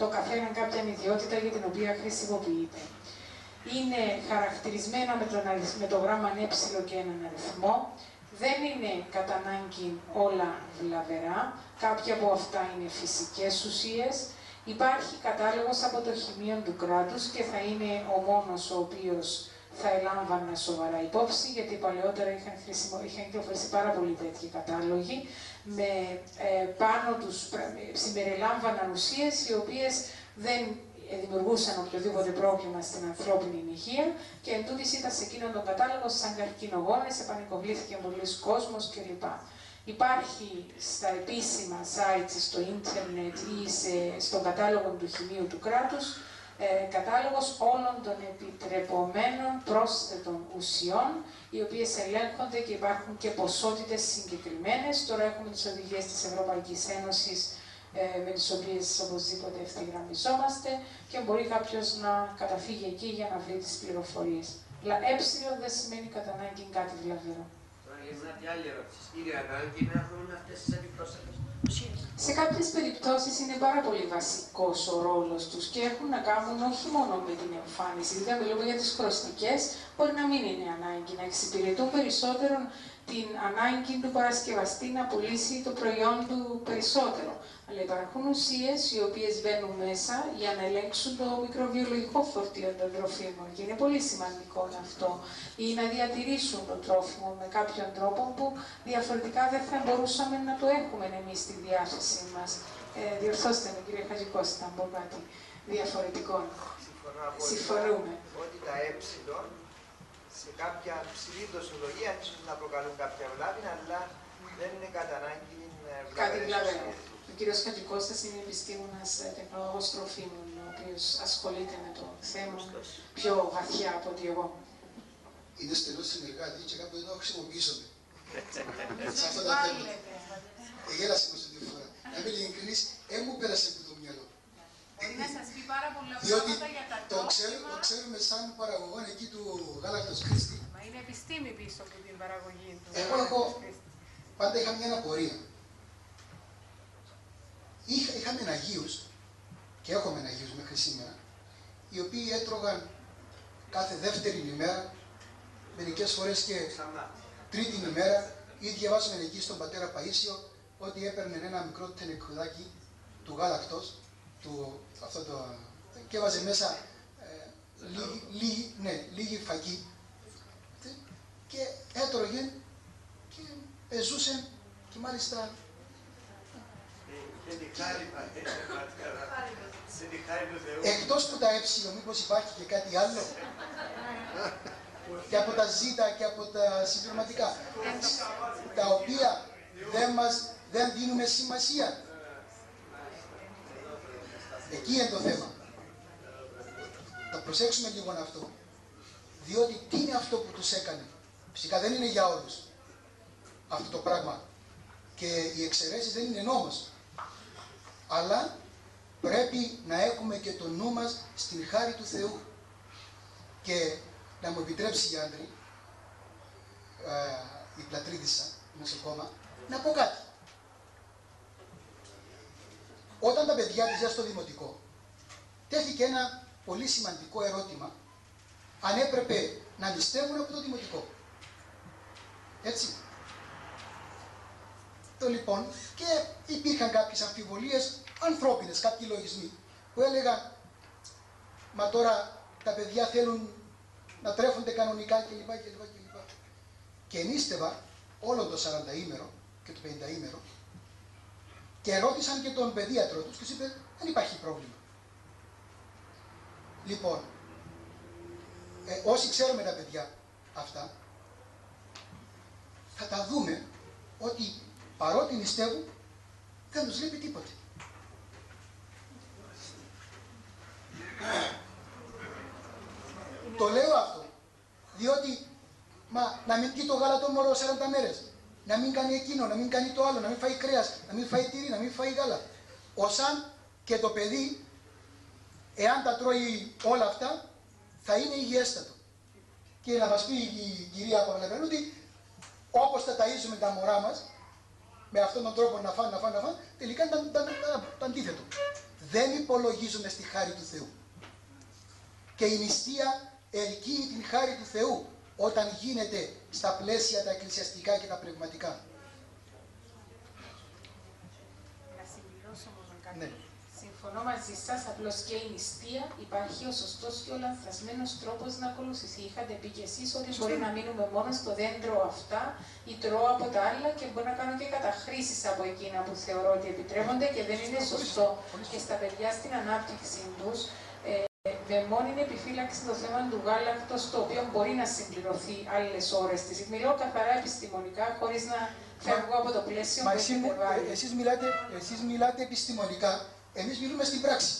το καθένα κάποια ιδιότητα για την οποία χρησιμοποιείται είναι χαρακτηρισμένα με, τον, με το γράμμα ε και έναν αριθμό. Δεν είναι κατά ανάγκη όλα βλαβερά. Κάποια από αυτά είναι φυσικές ουσίες. Υπάρχει κατάλογος από το χημείο του κράτους και θα είναι ο μόνος ο οποίος θα ελάμβανε σοβαρά υπόψη, γιατί παλαιότερα είχαν, χρησιμο... είχαν κυκλοφορήσει πάρα πολλοί τέτοιοι κατάλογοι, με ε, πάνω τους συμπεριλάμβαναν ουσίες οι οποίες δεν δημιουργούσαν οποιοδήποτε πρόβλημα στην ανθρώπινη υγεία και εν τούτης ήταν σε εκείνον τον κατάλογο σαν καρκινογόνες, επανεκοβλήθηκε πολλοί κόσμος κλπ. Υπάρχει στα επίσημα sites, στο ίντερνετ ή σε, στον κατάλογο του χημείου του κράτους ε, κατάλογος όλων των επιτρεπομένων πρόσθετων ουσιών, οι οποίες ελέγχονται και υπάρχουν και ποσότητες συγκεκριμένες. Τώρα έχουμε τις οδηγίες της Ευρωπαϊκής Ένωσης ε, με τις οποίες οπωσδήποτε ευθυγραμμιζόμαστε και μπορεί κάποιος να καταφύγει εκεί για να βρει τις πληροφορίες. Αλλά ε δεν σημαίνει κατά ανάγκη κάτι βλαβερό. Τώρα για μια άλλη ερώτηση. Είναι ανάγκη να έχουμε αυτές τις επιπρόσθετες σε κάποιες περιπτώσεις είναι πάρα πολύ βασικός ο ρόλος τους και έχουν να κάνουν όχι μόνο με την εμφάνιση, δηλαδή μιλούμε για τις χρωστικές, μπορεί να μην είναι ανάγκη, να εξυπηρετούν περισσότερο την ανάγκη του παρασκευαστή να πουλήσει το προϊόν του περισσότερο. Αλλά υπάρχουν ουσίες οι οποίες μπαίνουν μέσα για να ελέγξουν το μικροβιολογικό φορτίο των τροφίμων. Και είναι πολύ σημαντικό αυτό. Ή να διατηρήσουν το τρόφιμο με κάποιον τρόπο που διαφορετικά δεν θα μπορούσαμε να το έχουμε εμείς στη διάθεσή μας. Ε, διορθώστε με, κύριε Χατζικώστα, αν πω κάτι διαφορετικό. Συμφωνούμε. Ότι τα ε σε κάποια ψηλή δοσολογία ίσως να προκαλούν κάποια βλάβη, αλλά δεν είναι κατά ανάγκη Κάτι βλαβερό. Ο κ. Χατζικώστας είναι επιστήμονας ε, τεχνολόγο τροφίμων, ο οποίος ασχολείται με το θέμα πιο βαθιά από ότι εγώ. Είναι στενός συνεργάτης και κάπου εδώ χρησιμοποιήσαμε. Σε αυτά τα θέματα. Γέλασε μας την φορά. Να είμαι ειλικρινή, ε, μου πέρασε από το μυαλό. Μπορεί να σας πει πάρα πολλά Διότι για τα το, ξέρω, το ξέρουμε σαν παραγωγό εκεί του γάλακτος Κρίστη. Μα είναι επιστήμη πίσω από την παραγωγή του. Εγώ έχω, πάντα είχα μια απορία. Είχα, είχαμε Αγίους, και έχουμε Αγίους μέχρι σήμερα, οι οποίοι έτρωγαν κάθε δεύτερη ημέρα, μερικές φορές και τρίτη ημέρα, ή διαβάζουμε εκεί στον πατέρα Παΐσιο, ότι έπαιρνε ένα μικρό τενεκουδάκι του γάλακτος, του, αυτό το, και έβαζε μέσα ε, λίγη, λίγη, ναι, λίγη φαγή και έτρωγε και ζούσε και μάλιστα Εκτός που τα έψιλο, μήπως υπάρχει και κάτι άλλο. και από τα ζήτα και από τα συμπληρωματικά. τα οποία δεν μας δεν δίνουμε σημασία. Εκεί είναι το θέμα. Θα προσέξουμε λίγο αυτό. Διότι τι είναι αυτό που τους έκανε. Φυσικά δεν είναι για όλους αυτό το πράγμα. Και οι εξαιρέσεις δεν είναι νόμος αλλά πρέπει να έχουμε και το νου μας στην χάρη του Θεού. Και να μου επιτρέψει η άντρη, ε, η πλατρίδισσα, κόμμα, να πω κάτι. Όταν τα παιδιά της στο δημοτικό, τέθηκε ένα πολύ σημαντικό ερώτημα αν έπρεπε να νηστεύουν από το δημοτικό. Έτσι. Το λοιπόν και υπήρχαν κάποιες αμφιβολίες ανθρώπινες, κάποιοι λογισμοί που έλεγαν μα τώρα τα παιδιά θέλουν να τρέφονται κανονικά κλπ. κλπ, κλπ. Και ενίστευα όλο το 40 ήμερο και το 50 ήμερο και ρώτησαν και τον παιδίατρο τους και τους είπε δεν υπάρχει πρόβλημα. Λοιπόν, ε, όσοι ξέρουμε τα παιδιά αυτά, θα τα δούμε ότι παρότι νηστεύουν, δεν τους λείπει τίποτε. Το λέω αυτό, διότι Μα να μην πει το γάλα το μωρό 40 μέρες. Να μην κάνει εκείνο, να μην κάνει το άλλο, να μην φάει κρέας, να μην φάει τυρί, να μην φάει γάλα. Όσαν και το παιδί, εάν τα τρώει όλα αυτά, θα είναι υγιέστατο. Και να μας πει η κυρία Παπαλαβαίνου ότι όπως τα ταΐζουμε τα μωρά μας, με αυτόν τον τρόπο να φάνε, να φάνε, να φάνε, τελικά είναι το, το αντίθετο. Δεν υπολογίζουμε στη χάρη του Θεού. Και η νηστεία ελκύει την χάρη του Θεού όταν γίνεται στα πλαίσια τα εκκλησιαστικά και τα πνευματικά. Να συμπληρώσω μόνο κάτι. Ναι. Συμφωνώ μαζί σας, απλώς και η νηστεία υπάρχει ο σωστός και ο λανθασμένος τρόπος να ακολουθηθεί. Είχατε πει και εσείς ότι μπορεί να μείνουμε μόνο στο δέντρο αυτά ή τρώω από τα άλλα και μπορεί να κάνω και καταχρήσεις από εκείνα που θεωρώ ότι επιτρέπονται και δεν είναι σωστό. Και στα παιδιά στην ανάπτυξή τους, ε, με μόνη επιφύλαξη το θέμα του γάλακτος, το οποίο μπορεί να συμπληρωθεί άλλες ώρες τη. Μιλώ καθαρά επιστημονικά, χωρίς να φεύγω από το πλαίσιο Μα που εσύ, έχετε βάλει. ε, εσείς, μιλάτε, εσείς μιλάτε επιστημονικά, εμείς μιλούμε στην πράξη.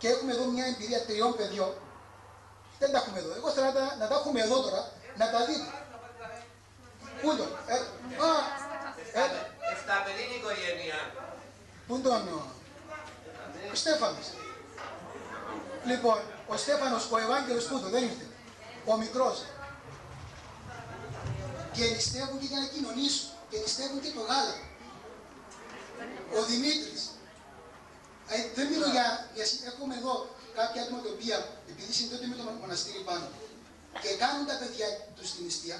Και έχουμε εδώ μια εμπειρία τριών παιδιών. Δεν τα έχουμε εδώ. Εγώ θέλω να τα, να τα έχουμε εδώ τώρα, να τα δείτε. Πού είναι το, ε, α, ε, Εφταπελή οικογένεια. πού είναι τον, ο, ο Στέφανος. Λοιπόν, ο Στέφανος, ο Ευάγγελος τούτο, δεν ήρθε. Ο μικρός. Και νηστεύουν και για να κοινωνήσουν. Και νηστεύουν και το γάλα. Ο Δημήτρης. Ε, δεν μιλώ για, για συ- Έχουμε εδώ κάποια άτομα τα οποία, επειδή συνδέονται με το μοναστήρι πάνω, και κάνουν τα παιδιά τους στην νηστεία,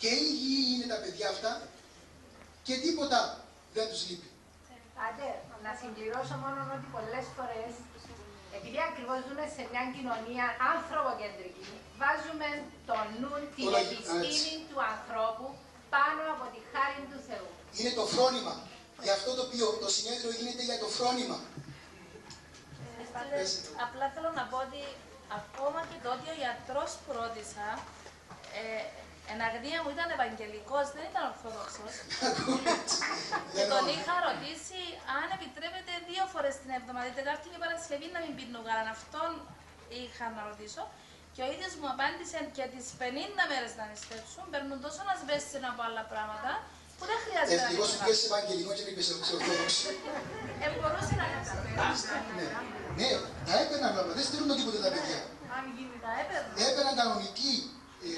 και υγιεί είναι τα παιδιά αυτά, και τίποτα δεν τους λείπει. Άντε, να συμπληρώσω μόνο ότι πολλές φορές, επειδή ακριβώς ζούμε σε μια κοινωνία ανθρωποκεντρική, βάζουμε το νου, την Όλα- επιστήμη του ανθρώπου πάνω από τη χάρη του Θεού. Είναι το φρόνημα. Γι' αυτό το οποίο το συνέδριο γίνεται για το φρόνημα. Πες. Απλά θέλω να πω ότι ακόμα και τότε ο γιατρός που ρώτησα, ε, εν αγνία μου ήταν Ευαγγελικός, δεν ήταν Ορθόδοξος. και τον είχα ρωτήσει αν επιτρέπεται δύο φορές την εβδομάδα, την Τετάρτη και Παρασκευή να μην πίνουν γάλα. Αυτόν είχα να ρωτήσω. Και ο ίδιος μου απάντησε και τις 50 μέρες να νηστεύσουν, παίρνουν τόσο να σβέσουν από άλλα πράγματα, που δεν χρειάζεται να Ευτυχώς που νηστεύσουν. πήγες σε Ευαγγελικό και δεν πήγες σε Ορθόδοξο. Ε, μπορούσε να καταλάβει. Ναι, ναι, τα έπαιρναν όλα, δεν στέλνουν τίποτα τα παιδιά. Αν γίνει τα έπαιρνε. Έπαιρναν κανονική. Ε,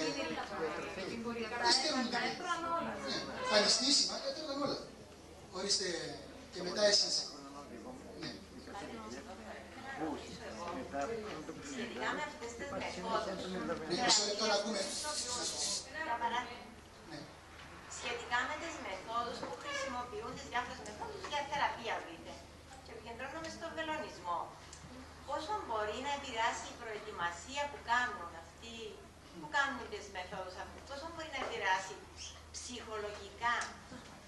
δεν στέλνουν Τα τίποτα. έπαιρναν όλα. Ναι, ανιστήσιμα, έπαιρναν όλα. Ορίστε, και μετά εσείς. Ναι. Σχετικά με αυτές τις μεθόδους, Ναι, μισό λεπτό να ακούμε. για παράδειγμα, Ναι. σχετικά με τις μεθόδους που χρησιμοποιούν τις διάφορες μεθόδους για θεραπεία βρείτε και επικεντρώνομαι στον βελονισμό. Πόσο μπορεί να επηρεάσει η προετοιμασία που κάνουν αυτοί που κάνουν τις μεθόδους αυτές, πόσο μπορεί να επηρεάσει ψυχολογικά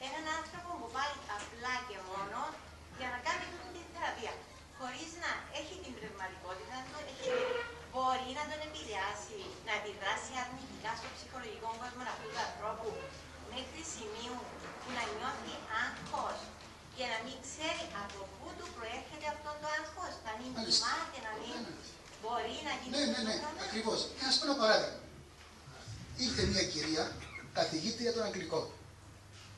έναν άνθρωπο που πάει απλά και μόνο για να κάνει αυτή τη θεραπεία, χωρίς να έχει την πνευματικότητα, να το έχει, μπορεί να τον επηρεάσει, να επιδράσει αρνητικά στο ψυχολογικό κόσμο αυτού του ανθρώπου μέχρι σημείου που να νιώθει άγχος και να μην ξέρει από πού του προέρχεται αυτό το άγχος, να μην Μάλιστα. κοιμάται, να μην μπορεί να γίνει Ναι, ναι, ναι, ακριβώς. Και να σας πω ένα παράδειγμα. Ήρθε μια κυρία, καθηγήτρια των Αγγλικών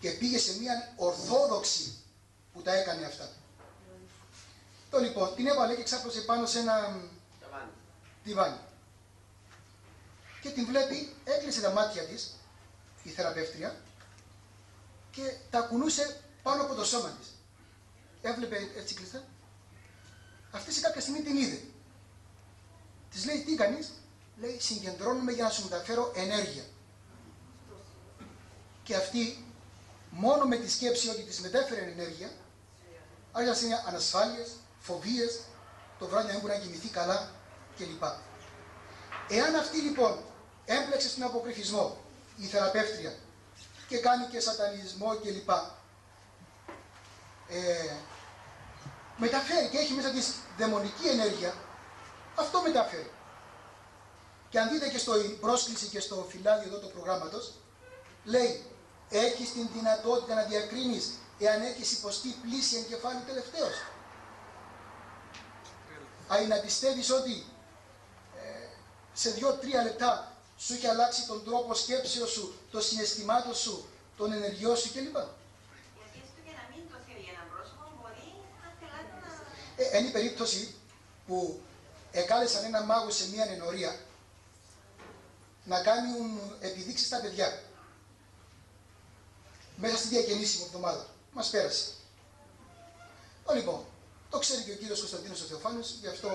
και πήγε σε μια ορθόδοξη που τα έκανε αυτά. Το λοιπόν, την έβαλε και ξάπλωσε πάνω σε ένα διβάνι. Και την βλέπει, έκλεισε τα μάτια της, η θεραπεύτρια, και τα κουνούσε πάνω από το σώμα της. Έβλεπε έτσι κλειστά. Αυτή σε κάποια στιγμή την είδε. Της λέει τι κάνεις, λέει συγκεντρώνουμε για να σου μεταφέρω ενέργεια. Και αυτή μόνο με τη σκέψη ότι της μετέφερε ενέργεια, άρχισε να ανασφάλειες, φοβίες, το βράδυ να μην μπορεί να κοιμηθεί καλά κλπ. Εάν αυτή λοιπόν έμπλεξε στον αποκρυφισμό η θεραπεύτρια και κάνει και σατανισμό κλπ. Ε, μεταφέρει και έχει μέσα της δαιμονική ενέργεια, αυτό μεταφέρει. Και αν δείτε και στο πρόσκληση και στο φυλάδιο εδώ του προγράμματος, λέει, έχεις την δυνατότητα να διακρίνεις εάν έχεις υποστεί πλήση εγκεφάλου τελευταίως. Αν να πιστεύεις ότι ε, σε δύο-τρία λεπτά σου έχει αλλάξει τον τρόπο σκέψεως σου, το συναισθημάτων σου, τον ενεργειών σου κλπ. Γιατί έστω και να μην το θέλει ένα πρόσωπο, μπορεί αν θέλετε να. Ε, είναι η περίπτωση που εκάλεσαν ένα μάγο σε μια ενορία να κάνουν επιδείξεις στα παιδιά. Μέσα στη διακαινήσιμη εβδομάδα. Μας πέρασε. Λοιπόν, το ξέρει και ο κύριος Κωνσταντίνος ο Θεοφάνος, γι' αυτό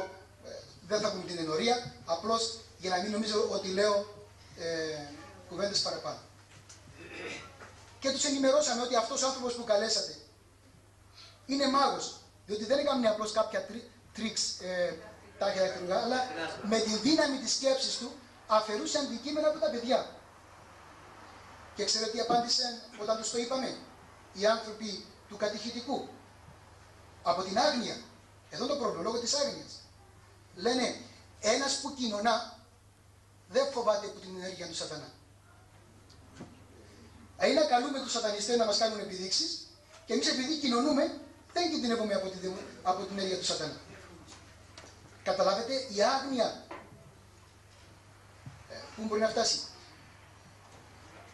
ε, δεν θα πούμε την ενορία, απλώς για να μην νομίζω ότι λέω ε, κουβέντες παραπάνω. Και τους ενημερώσαμε ότι αυτός ο άνθρωπος που καλέσατε είναι μάγος, διότι δεν έκαμε απλώς κάποια τρι, τρίξ ε, τα αλλά με τη δύναμη της σκέψης του αφαιρούσε αντικείμενα από τα παιδιά. Και ξέρετε τι απάντησαν όταν τους το είπαμε, οι άνθρωποι του κατηχητικού. Από την άγνοια. Εδώ το πρόβλημα, λόγω της άγνοιας. Λένε, ένας που κοινωνά δεν φοβάται από την ενέργεια του σατανά. Ή να καλούμε τους σατανιστές να μας κάνουν επιδείξεις και εμείς επειδή κοινωνούμε δεν κινδυνεύουμε από την, από την ενέργεια του σατανά. Καταλάβετε, η άγνοια ε, πού μπορεί να φτάσει.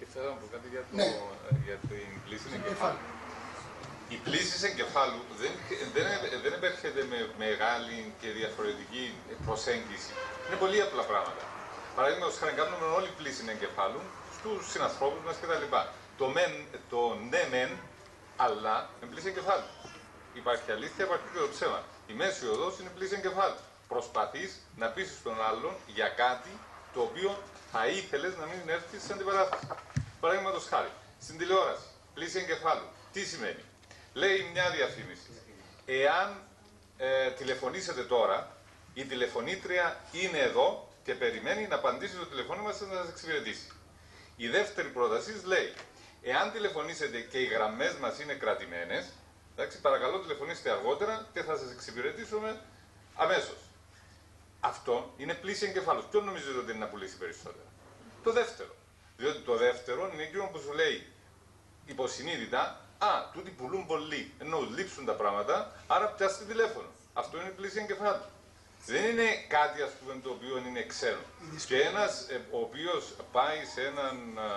Ήθελα να πω κάτι για, το, Ναι. για την πλήση εγκεφάλου. Η πλήση εγκεφάλου δεν, δεν, δεν επέρχεται με μεγάλη και διαφορετική προσέγγιση. Είναι πολύ απλά πράγματα. Παραδείγματος χάρη, κάνουμε όλη πλήση εγκεφάλου στους συνανθρώπους μας κτλ. Το, μεν, το ναι μεν, αλλά είναι πλήση εγκεφάλου. Υπάρχει αλήθεια, υπάρχει και το ψέμα. Η μέση οδός είναι πλήση εγκεφάλου. Προσπαθείς να πείσει τον άλλον για κάτι το οποίο θα ήθελες να μην έρθεις σε αντιπαράθεση. Παραδείγματος χάρη, στην τηλεόραση, πλήση εγκεφάλου. Τι σημαίνει; Λέει μια διαφήμιση. Εάν ε, τηλεφωνήσετε τώρα, η τηλεφωνήτρια είναι εδώ και περιμένει να απαντήσει το τηλεφώνημα σας να σας εξυπηρετήσει. Η δεύτερη πρόταση λέει, εάν τηλεφωνήσετε και οι γραμμές μας είναι κρατημένες, εντάξει, παρακαλώ τηλεφωνήστε αργότερα και θα σας εξυπηρετήσουμε αμέσως. Αυτό είναι πλήση εγκεφάλους. Ποιο νομίζετε ότι είναι να πουλήσει περισσότερα. Το δεύτερο. Διότι το δεύτερο είναι εκείνο που σου λέει υποσυνείδητα, Α, τούτοι πουλούν πολύ. Ενώ λείψουν τα πράγματα, άρα πιάστε τηλέφωνο. Αυτό είναι πλήση εγκεφάλου. Δεν είναι κάτι ας πούμε το οποίο είναι ξένο. Και ένας ε, ο οποίος πάει σε έναν α,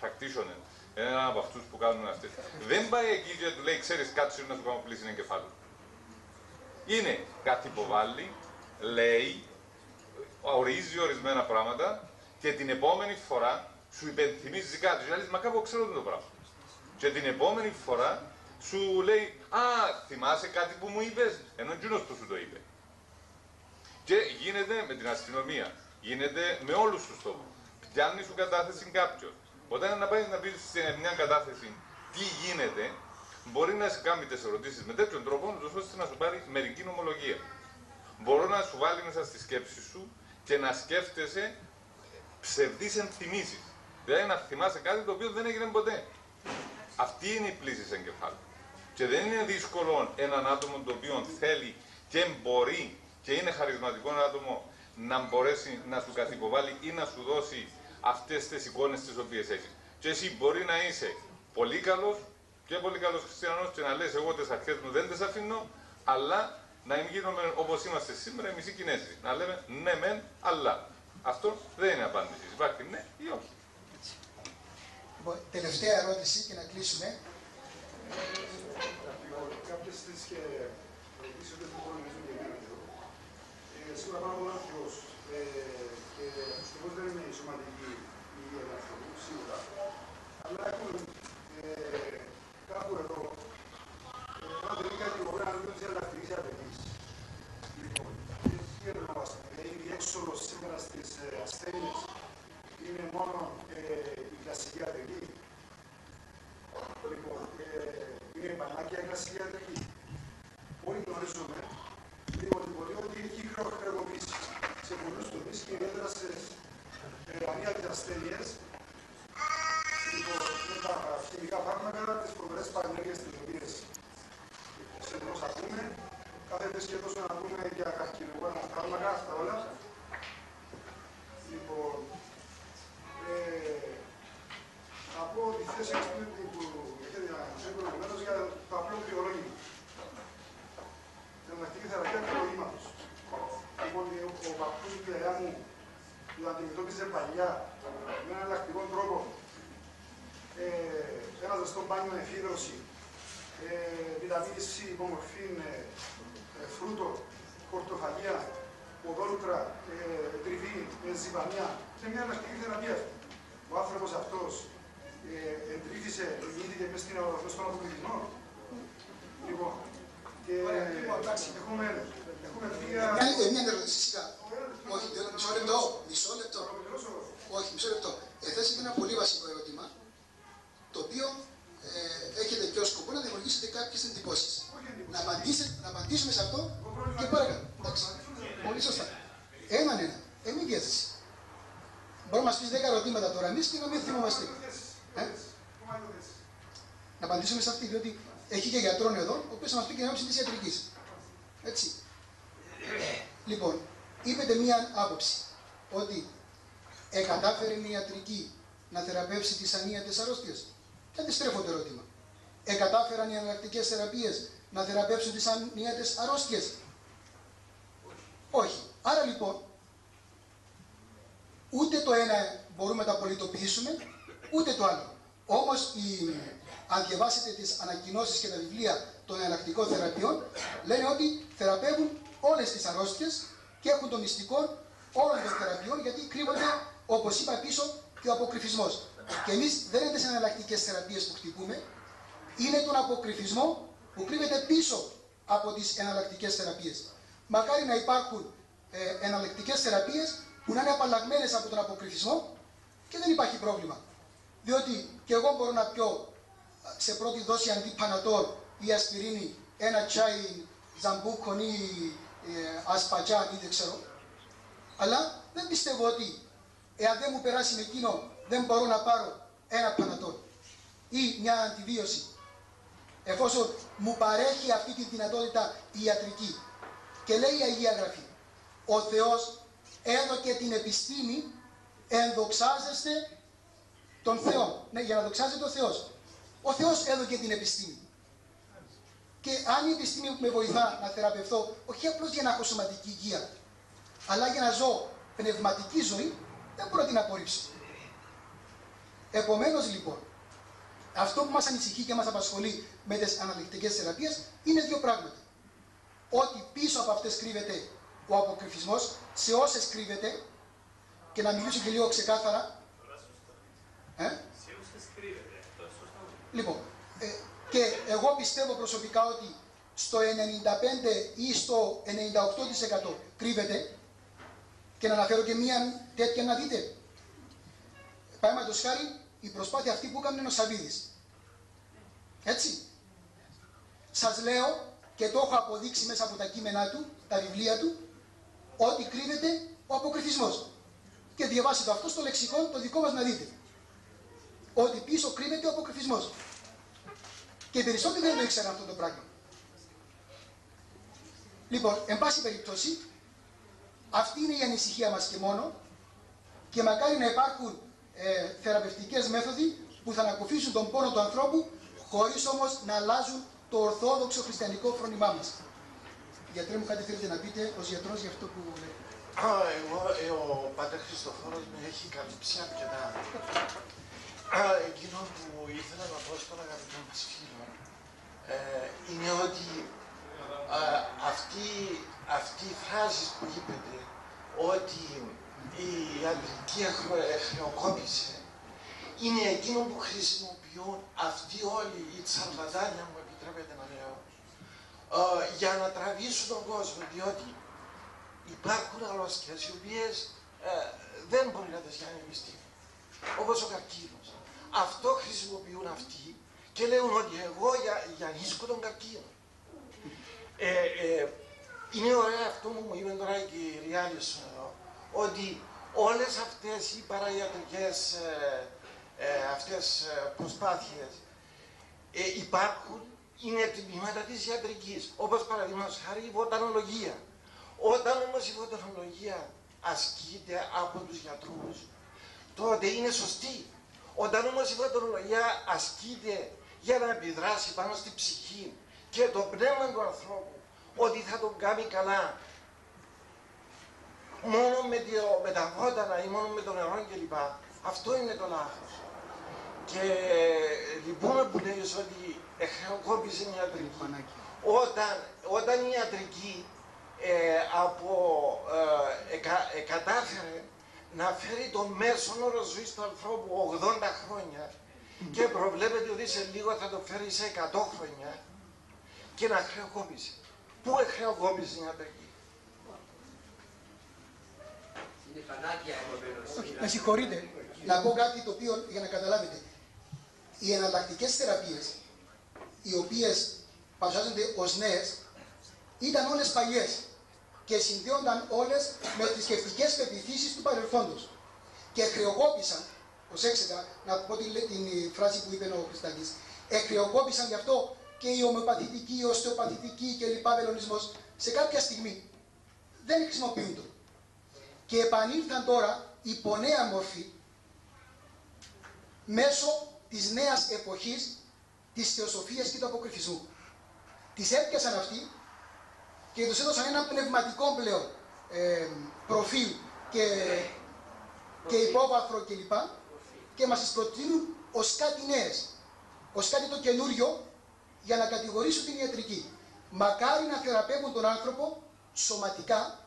practitioner, έναν από αυτούς που κάνουν αυτές, δεν πάει εκεί και του λέει ξέρεις κάτσε να σου κάνω πλήση εγκεφάλου. Είναι κάτι που βάλει, λέει, ορίζει ορισμένα πράγματα και την επόμενη φορά σου υπενθυμίζει κάτι. Δηλαδή, μα κάπου ξέρω το πράγμα. Και την επόμενη φορά σου λέει, Α, θυμάσαι κάτι που μου είπες, ενώ εκείνος που σου το είπε. Και γίνεται με την αστυνομία, γίνεται με όλους τους τόπους. Πιάνεις σου κατάθεση κάποιο. Όταν να πάει να πεις σε μια κατάθεση τι γίνεται, μπορεί να σε κάνει τις ερωτήσεις με τέτοιον τρόπο, ώστε να σου πάρει μερική νομολογία. Μπορώ να σου βάλει μέσα στη σκέψη σου και να σκέφτεσαι ψευδείς ενθυμίσεις. Δηλαδή να θυμάσαι κάτι το οποίο δεν έγινε ποτέ. Αυτή είναι η πλήση εγκεφάλου. Και δεν είναι δύσκολο έναν άτομο το οποίο θέλει και μπορεί και είναι χαρισματικό άτομο να μπορέσει να σου καθυποβάλει ή να σου δώσει αυτές τις εικόνες τις οποίες έχεις. Και εσύ μπορεί να είσαι πολύ καλός και πολύ καλός χριστιανός και να λες εγώ τις αρχές μου δεν τις αφήνω, αλλά να γίνουμε όπως είμαστε σήμερα οι μισοί Κινέζοι. Να λέμε ναι μεν, αλλά. Αυτό δεν είναι απάντηση. Υπάρχει ναι ή όχι. Λοιπόν, τελευταία ερώτηση και να κλείσουμε. Κάποιες τις και ερωτήσεις δεν μπορούν να γίνουν και εμένα εδώ. Ε, Σίγουρα πάρα πολύ αρχαιός. Και δυστυχώς δεν είναι η σωματική η ελευθερού, σίγουρα. Αλλά έχουν ε, κάπου εδώ ασθένειες είναι μόνο ε, η κλασική ιατρική. Λοιπόν, ε, είναι πανάκια η κλασική ιατρική. Όλοι γνωρίζουμε λίγο ότι μπορεί ότι έχει χρεοκοπήσει σε πολλούς τομείς και ιδιαίτερα σε ε, ανίατες ασθένειες. Λοιπόν, με τα χημικά φάρμακα, τις φοβερές παρενέργειες τις οποίες κάθε στα να πούμε για κακυριγμένα φάρμακα, αυτά όλα. Λοιπόν, ε, θα πω τη θέση εξπλήτη που έχετε ανακοινώσει για το απλό κρυολόγημα. Την ανακτική θεραπεία. Λοιπόν, ε, ο παππούς του μου που αντιμετώπιζε παλιά με έναν εναλλακτικό τρόπο ε, ένα με μπάνιο εφίδρωση βιταμίνη C υπομορφή ε, ε, φρούτο, πορτοφαλία, οδόλουτρα, ε, τριβή, ε, ζυβανιά. Είναι μια εναλλακτική θεραπεία αυτή. Ο άνθρωπος αυτός ε, εντρίφησε, γεννήθηκε μέσα στην αγορά των αποκλεισμών. Λοιπόν, και έχουμε, έχουμε τρία... Μια, ε, μια ερώτηση, σιγά. Όχι, δεν- μισό λεπτό, μισό λεπτό. Όχι, μισό λεπτό. Εθέσετε ένα πολύ βασικό ερώτημα, το οποίο ε, έχετε και ως σκοπό να δημιουργήσετε κάποιες εντυπώσεις. Να, απαντήσετε, να απαντήσουμε σε αυτό και παρακαλώ. Εντάξει. Πολύ σωστά. Έναν ένα. Ε, μην διέθεση. Μπορεί να μας πεις 10 ερωτήματα τώρα εμείς και να μην θυμόμαστε. Ε; Να απαντήσουμε σε αυτή, διότι έχει και γιατρόν εδώ, ο οποίος θα μας πει και την άποψη της ιατρικής. Έτσι. Λοιπόν, είπετε μία άποψη ότι εκατάφερε μια ιατρική να θεραπεύσει τις ανίατες αρρώστιες. Και αντιστρέφω το ερώτημα. Εκατάφεραν οι εναλλακτικές θεραπείες να θεραπεύσουν τις ανίατες αρρώστιες; Όχι. Άρα λοιπόν, ούτε το ένα μπορούμε να το πολιτοποιήσουμε, ούτε το άλλο. Όμως, η, αν διαβάσετε τις ανακοινώσεις και τα βιβλία των εναλλακτικών θεραπείων, λένε ότι θεραπεύουν όλες τις αρρώστιες και έχουν το μυστικό όλων των θεραπείων, γιατί κρύβονται, όπως είπα πίσω, και ο αποκρυφισμός. Και εμείς δεν είναι τις εναλλακτικές θεραπείες που χτυπούμε, είναι τον αποκρυφισμό που κρύβεται πίσω από τις εναλλακτικές θεραπείες. Μακάρι να υπάρχουν ε, εναλλακτικές θεραπείες που να είναι απαλλαγμένες από τον αποκρυφισμό και δεν υπάρχει πρόβλημα. Διότι και εγώ μπορώ να πιω σε πρώτη δόση αντί πανατόρ ή ασπιρίνη ένα τσάι ζαμπούκον ή ε, ασπατζάν ή δεν ξέρω. Αλλά δεν πιστεύω ότι εάν δεν μου περάσει με εκείνο δεν μπορώ να πάρω ένα πανατόρ ή μια αντιβίωση εφόσον μου παρέχει αυτή τη δυνατότητα η ιατρική. Και λέει η Αγία Γραφή, ο Θεός έδωκε την επιστήμη ενδοξάζεστε τον Θεό. Ναι, για να δοξάζεται ο Θεός. Ο Θεός έδωκε την επιστήμη. Και αν η επιστήμη με βοηθά να θεραπευθώ, όχι απλώς για να έχω σωματική υγεία, αλλά για να ζω πνευματική ζωή, δεν μπορώ να την απορρίψω. Επομένως λοιπόν, αυτό που μας ανησυχεί και μας απασχολεί με τις αναλυτικές θεραπείες είναι δύο πράγματα. Ότι πίσω από αυτές κρύβεται ο αποκρυφισμός, σε όσες κρύβεται, και να μιλήσω και λίγο ξεκάθαρα. Ε; Λοιπόν, ε, και εγώ πιστεύω προσωπικά ότι στο 95 ή στο 98% κρύβεται και να αναφέρω και μία τέτοια να δείτε. Παραδείγματος χάρη η προσπάθεια αυτή που έκανε ο Σαββίδης. Έτσι. Σας λέω και το έχω αποδείξει μέσα από τα κείμενά του, τα βιβλία του, ότι κρύβεται ο αποκρυφισμός. Και διαβάστε το αυτό στο λεξικό το δικό μας να δείτε. Ότι πίσω κρύβεται ο αποκρυφισμός. Και οι περισσότεροι δεν το ήξεραν αυτό το πράγμα. Λοιπόν, εν πάση περιπτώσει, αυτή είναι η ανησυχία μας και μόνο και μακάρι να υπάρχουν ε, θεραπευτικές μέθοδοι που θα ανακουφίσουν τον πόνο του ανθρώπου χωρίς όμως να αλλάζουν το ορθόδοξο χριστιανικό φρόνημά μας. Γιατρέ μου κάτι θέλετε να πείτε ως γιατρός για αυτό που λέτε. Α, εγώ, ε, ο Πάτερ Χριστοφόρος με έχει καλύψει αρκετά. Α, εκείνο που ήθελα να πω στον αγαπητό μας φίλο ε, είναι ότι α, αυτή, αυτή η φράση που είπετε ότι η ιατρική χρεο- χρεοκόπησε είναι εκείνο που χρησιμοποιούν αυτοί όλοι οι τσαρλατάνια μου επιτρέπετε να λέω ε, για να τραβήσουν τον κόσμο διότι υπάρχουν αρρώστιες οι οποίες ε, δεν μπορεί να τις κάνει η επιστήμη όπως ο καρκίνος. Αυτό χρησιμοποιούν αυτοί και λέγουν ότι εγώ για, για νίσκω τον καρκίνο. Ε, ε, είναι ωραίο αυτό που μου είπε τώρα η κυρία Άλισον εδώ, ότι όλες αυτές οι παραϊατρικές ε, ε, αυτές ε, προσπάθειες ε, υπάρχουν, είναι τμήματα της ιατρικής, όπως παραδείγματος χάρη η βοτανολογία. Όταν όμως η βοτανολογία ασκείται από τους γιατρούς, τότε είναι σωστή. Όταν όμως η βοτανολογία ασκείται για να επιδράσει πάνω στη ψυχή και το πνεύμα του ανθρώπου, ότι θα τον κάνει καλά μόνο με, το, με τα βότανα ή μόνο με το νερό κλπ. Αυτό είναι το λάθος. Και λυπούμε που λέει ότι εχρεοκόπησε η ιατρική. Όταν, όταν η ιατρική ε, από, ε, εκα, κατάφερε να φέρει το μέσο όρο ζωής του ανθρώπου 80 χρόνια και προβλέπεται ότι σε λίγο θα το φέρει σε 100 χρόνια και να χρεοκόπησε. Πού εχρεοκόπησε η ιατρική; Είναι φανάκια Με συγχωρείτε, να πω κάτι το οποίο για να καταλάβετε. Οι εναλλακτικές θεραπείες, οι οποίες παρουσιάζονται ως νέες, ήταν όλες παλιές και συνδέονταν όλες με θρησκευτικέ πεπιθήσεις του παρελθόντος. Και χρεοκόπησαν, προσέξτε να πω την, την φράση που είπε ο Χριστάκη, εχρεοκόπησαν γι' αυτό και η ομοιοπαθητική, η οστεοπαθητική κλπ. βελονισμός σε κάποια στιγμή δεν χρησιμοποιούνται. Και επανήλθαν τώρα υπό νέα μορφή μέσω της νέας εποχής της θεοσοφίας και του αποκρυφισμού. Τις έπιασαν αυτοί και τους έδωσαν ένα πνευματικό πλέον ε, προφίλ και, και υπόβαθρο κλπ. Και, και μας τις προτείνουν ως κάτι νέες, ως κάτι το καινούριο για να κατηγορήσουν την ιατρική. Μακάρι να θεραπεύουν τον άνθρωπο σωματικά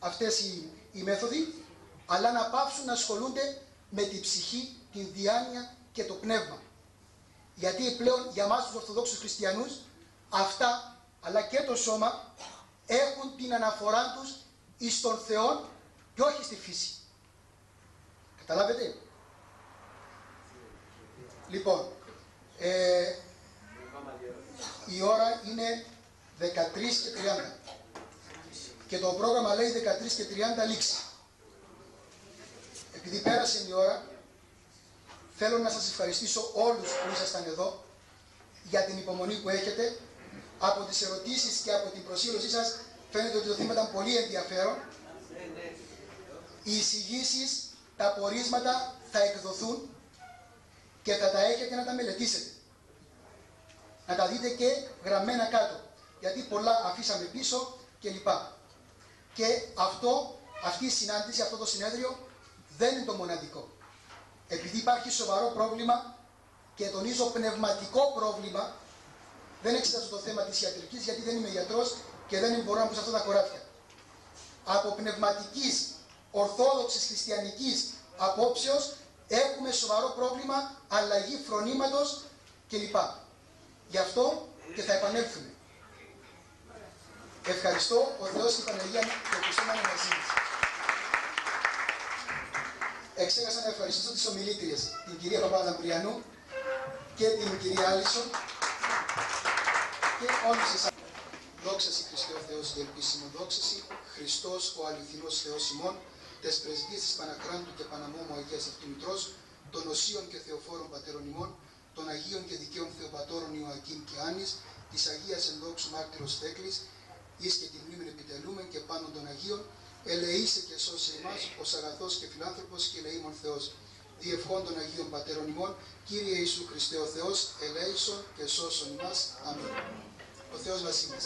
αυτές οι, οι μέθοδοι, αλλά να πάψουν να ασχολούνται με τη ψυχή, την διάνοια και το πνεύμα. Γιατί πλέον για μας τους Ορθοδόξους Χριστιανούς αυτά αλλά και το σώμα έχουν την αναφορά τους εις τον Θεό και όχι στη φύση. Καταλάβετε; Λοιπόν, ε, η ώρα είναι 13 και 30 και το πρόγραμμα λέει 13 και 30 λήξη. Επειδή πέρασε η ώρα, θέλω να σας ευχαριστήσω όλους που ήσασταν εδώ για την υπομονή που έχετε από τις ερωτήσεις και από την προσήλωσή σας φαίνεται ότι το θέμα ήταν πολύ ενδιαφέρον. Οι εισηγήσεις, τα πορίσματα θα εκδοθούν και θα τα έχετε να τα μελετήσετε. Να τα δείτε και γραμμένα κάτω. Γιατί πολλά αφήσαμε πίσω κλπ. Και αυτό, αυτή η συνάντηση, αυτό το συνέδριο δεν είναι το μοναδικό. Επειδή υπάρχει σοβαρό πρόβλημα και τονίζω πνευματικό πρόβλημα δεν εξετάζω το θέμα της ιατρικής γιατί δεν είμαι γιατρός και δεν μπορώ να πω σε αυτά τα κοράτια. Από πνευματικής, ορθόδοξης, χριστιανικής απόψεως έχουμε σοβαρό πρόβλημα αλλαγή φρονήματος κλπ. Γι' αυτό και θα επανέλθουμε. Ευχαριστώ ο Θεός και η Παναγία που ακούσαμε μαζί μας. Εξέχασα να ευχαριστήσω τις ομιλήτριες, την κυρία Παπαδαμπριανού και την κυρία Άλισον και όλους εσάς. Δόξα σοι Χριστέ ο Θεός ελπίσιμο, δόξα σοι Χριστός ο αληθινός Θεός ημών, τες πρεσβείες της Παναχράντου και Παναμόμου Αγίας Αυτομητρός, των Οσίων και Θεοφόρων Πατέρων ημών, των Αγίων και Δικαίων Θεοπατώρων Ιωακήμ και Άνης, της Αγίας Ενδόξου Μάρτυρος Θέκλης, εις και τη μνήμη επιτελούμε και πάνω των Αγίων, ελεήσε και σώσε εμάς, ως αγαθός και φιλάνθρωπος και ελεήμων Θεός. Διευχών των Αγίων Πατέρων ημών, Κύριε Ιησού Χριστέ ο Θεός, ελέησον και σώσον ημάς. Αμήν. Ο Θεός μας είναι.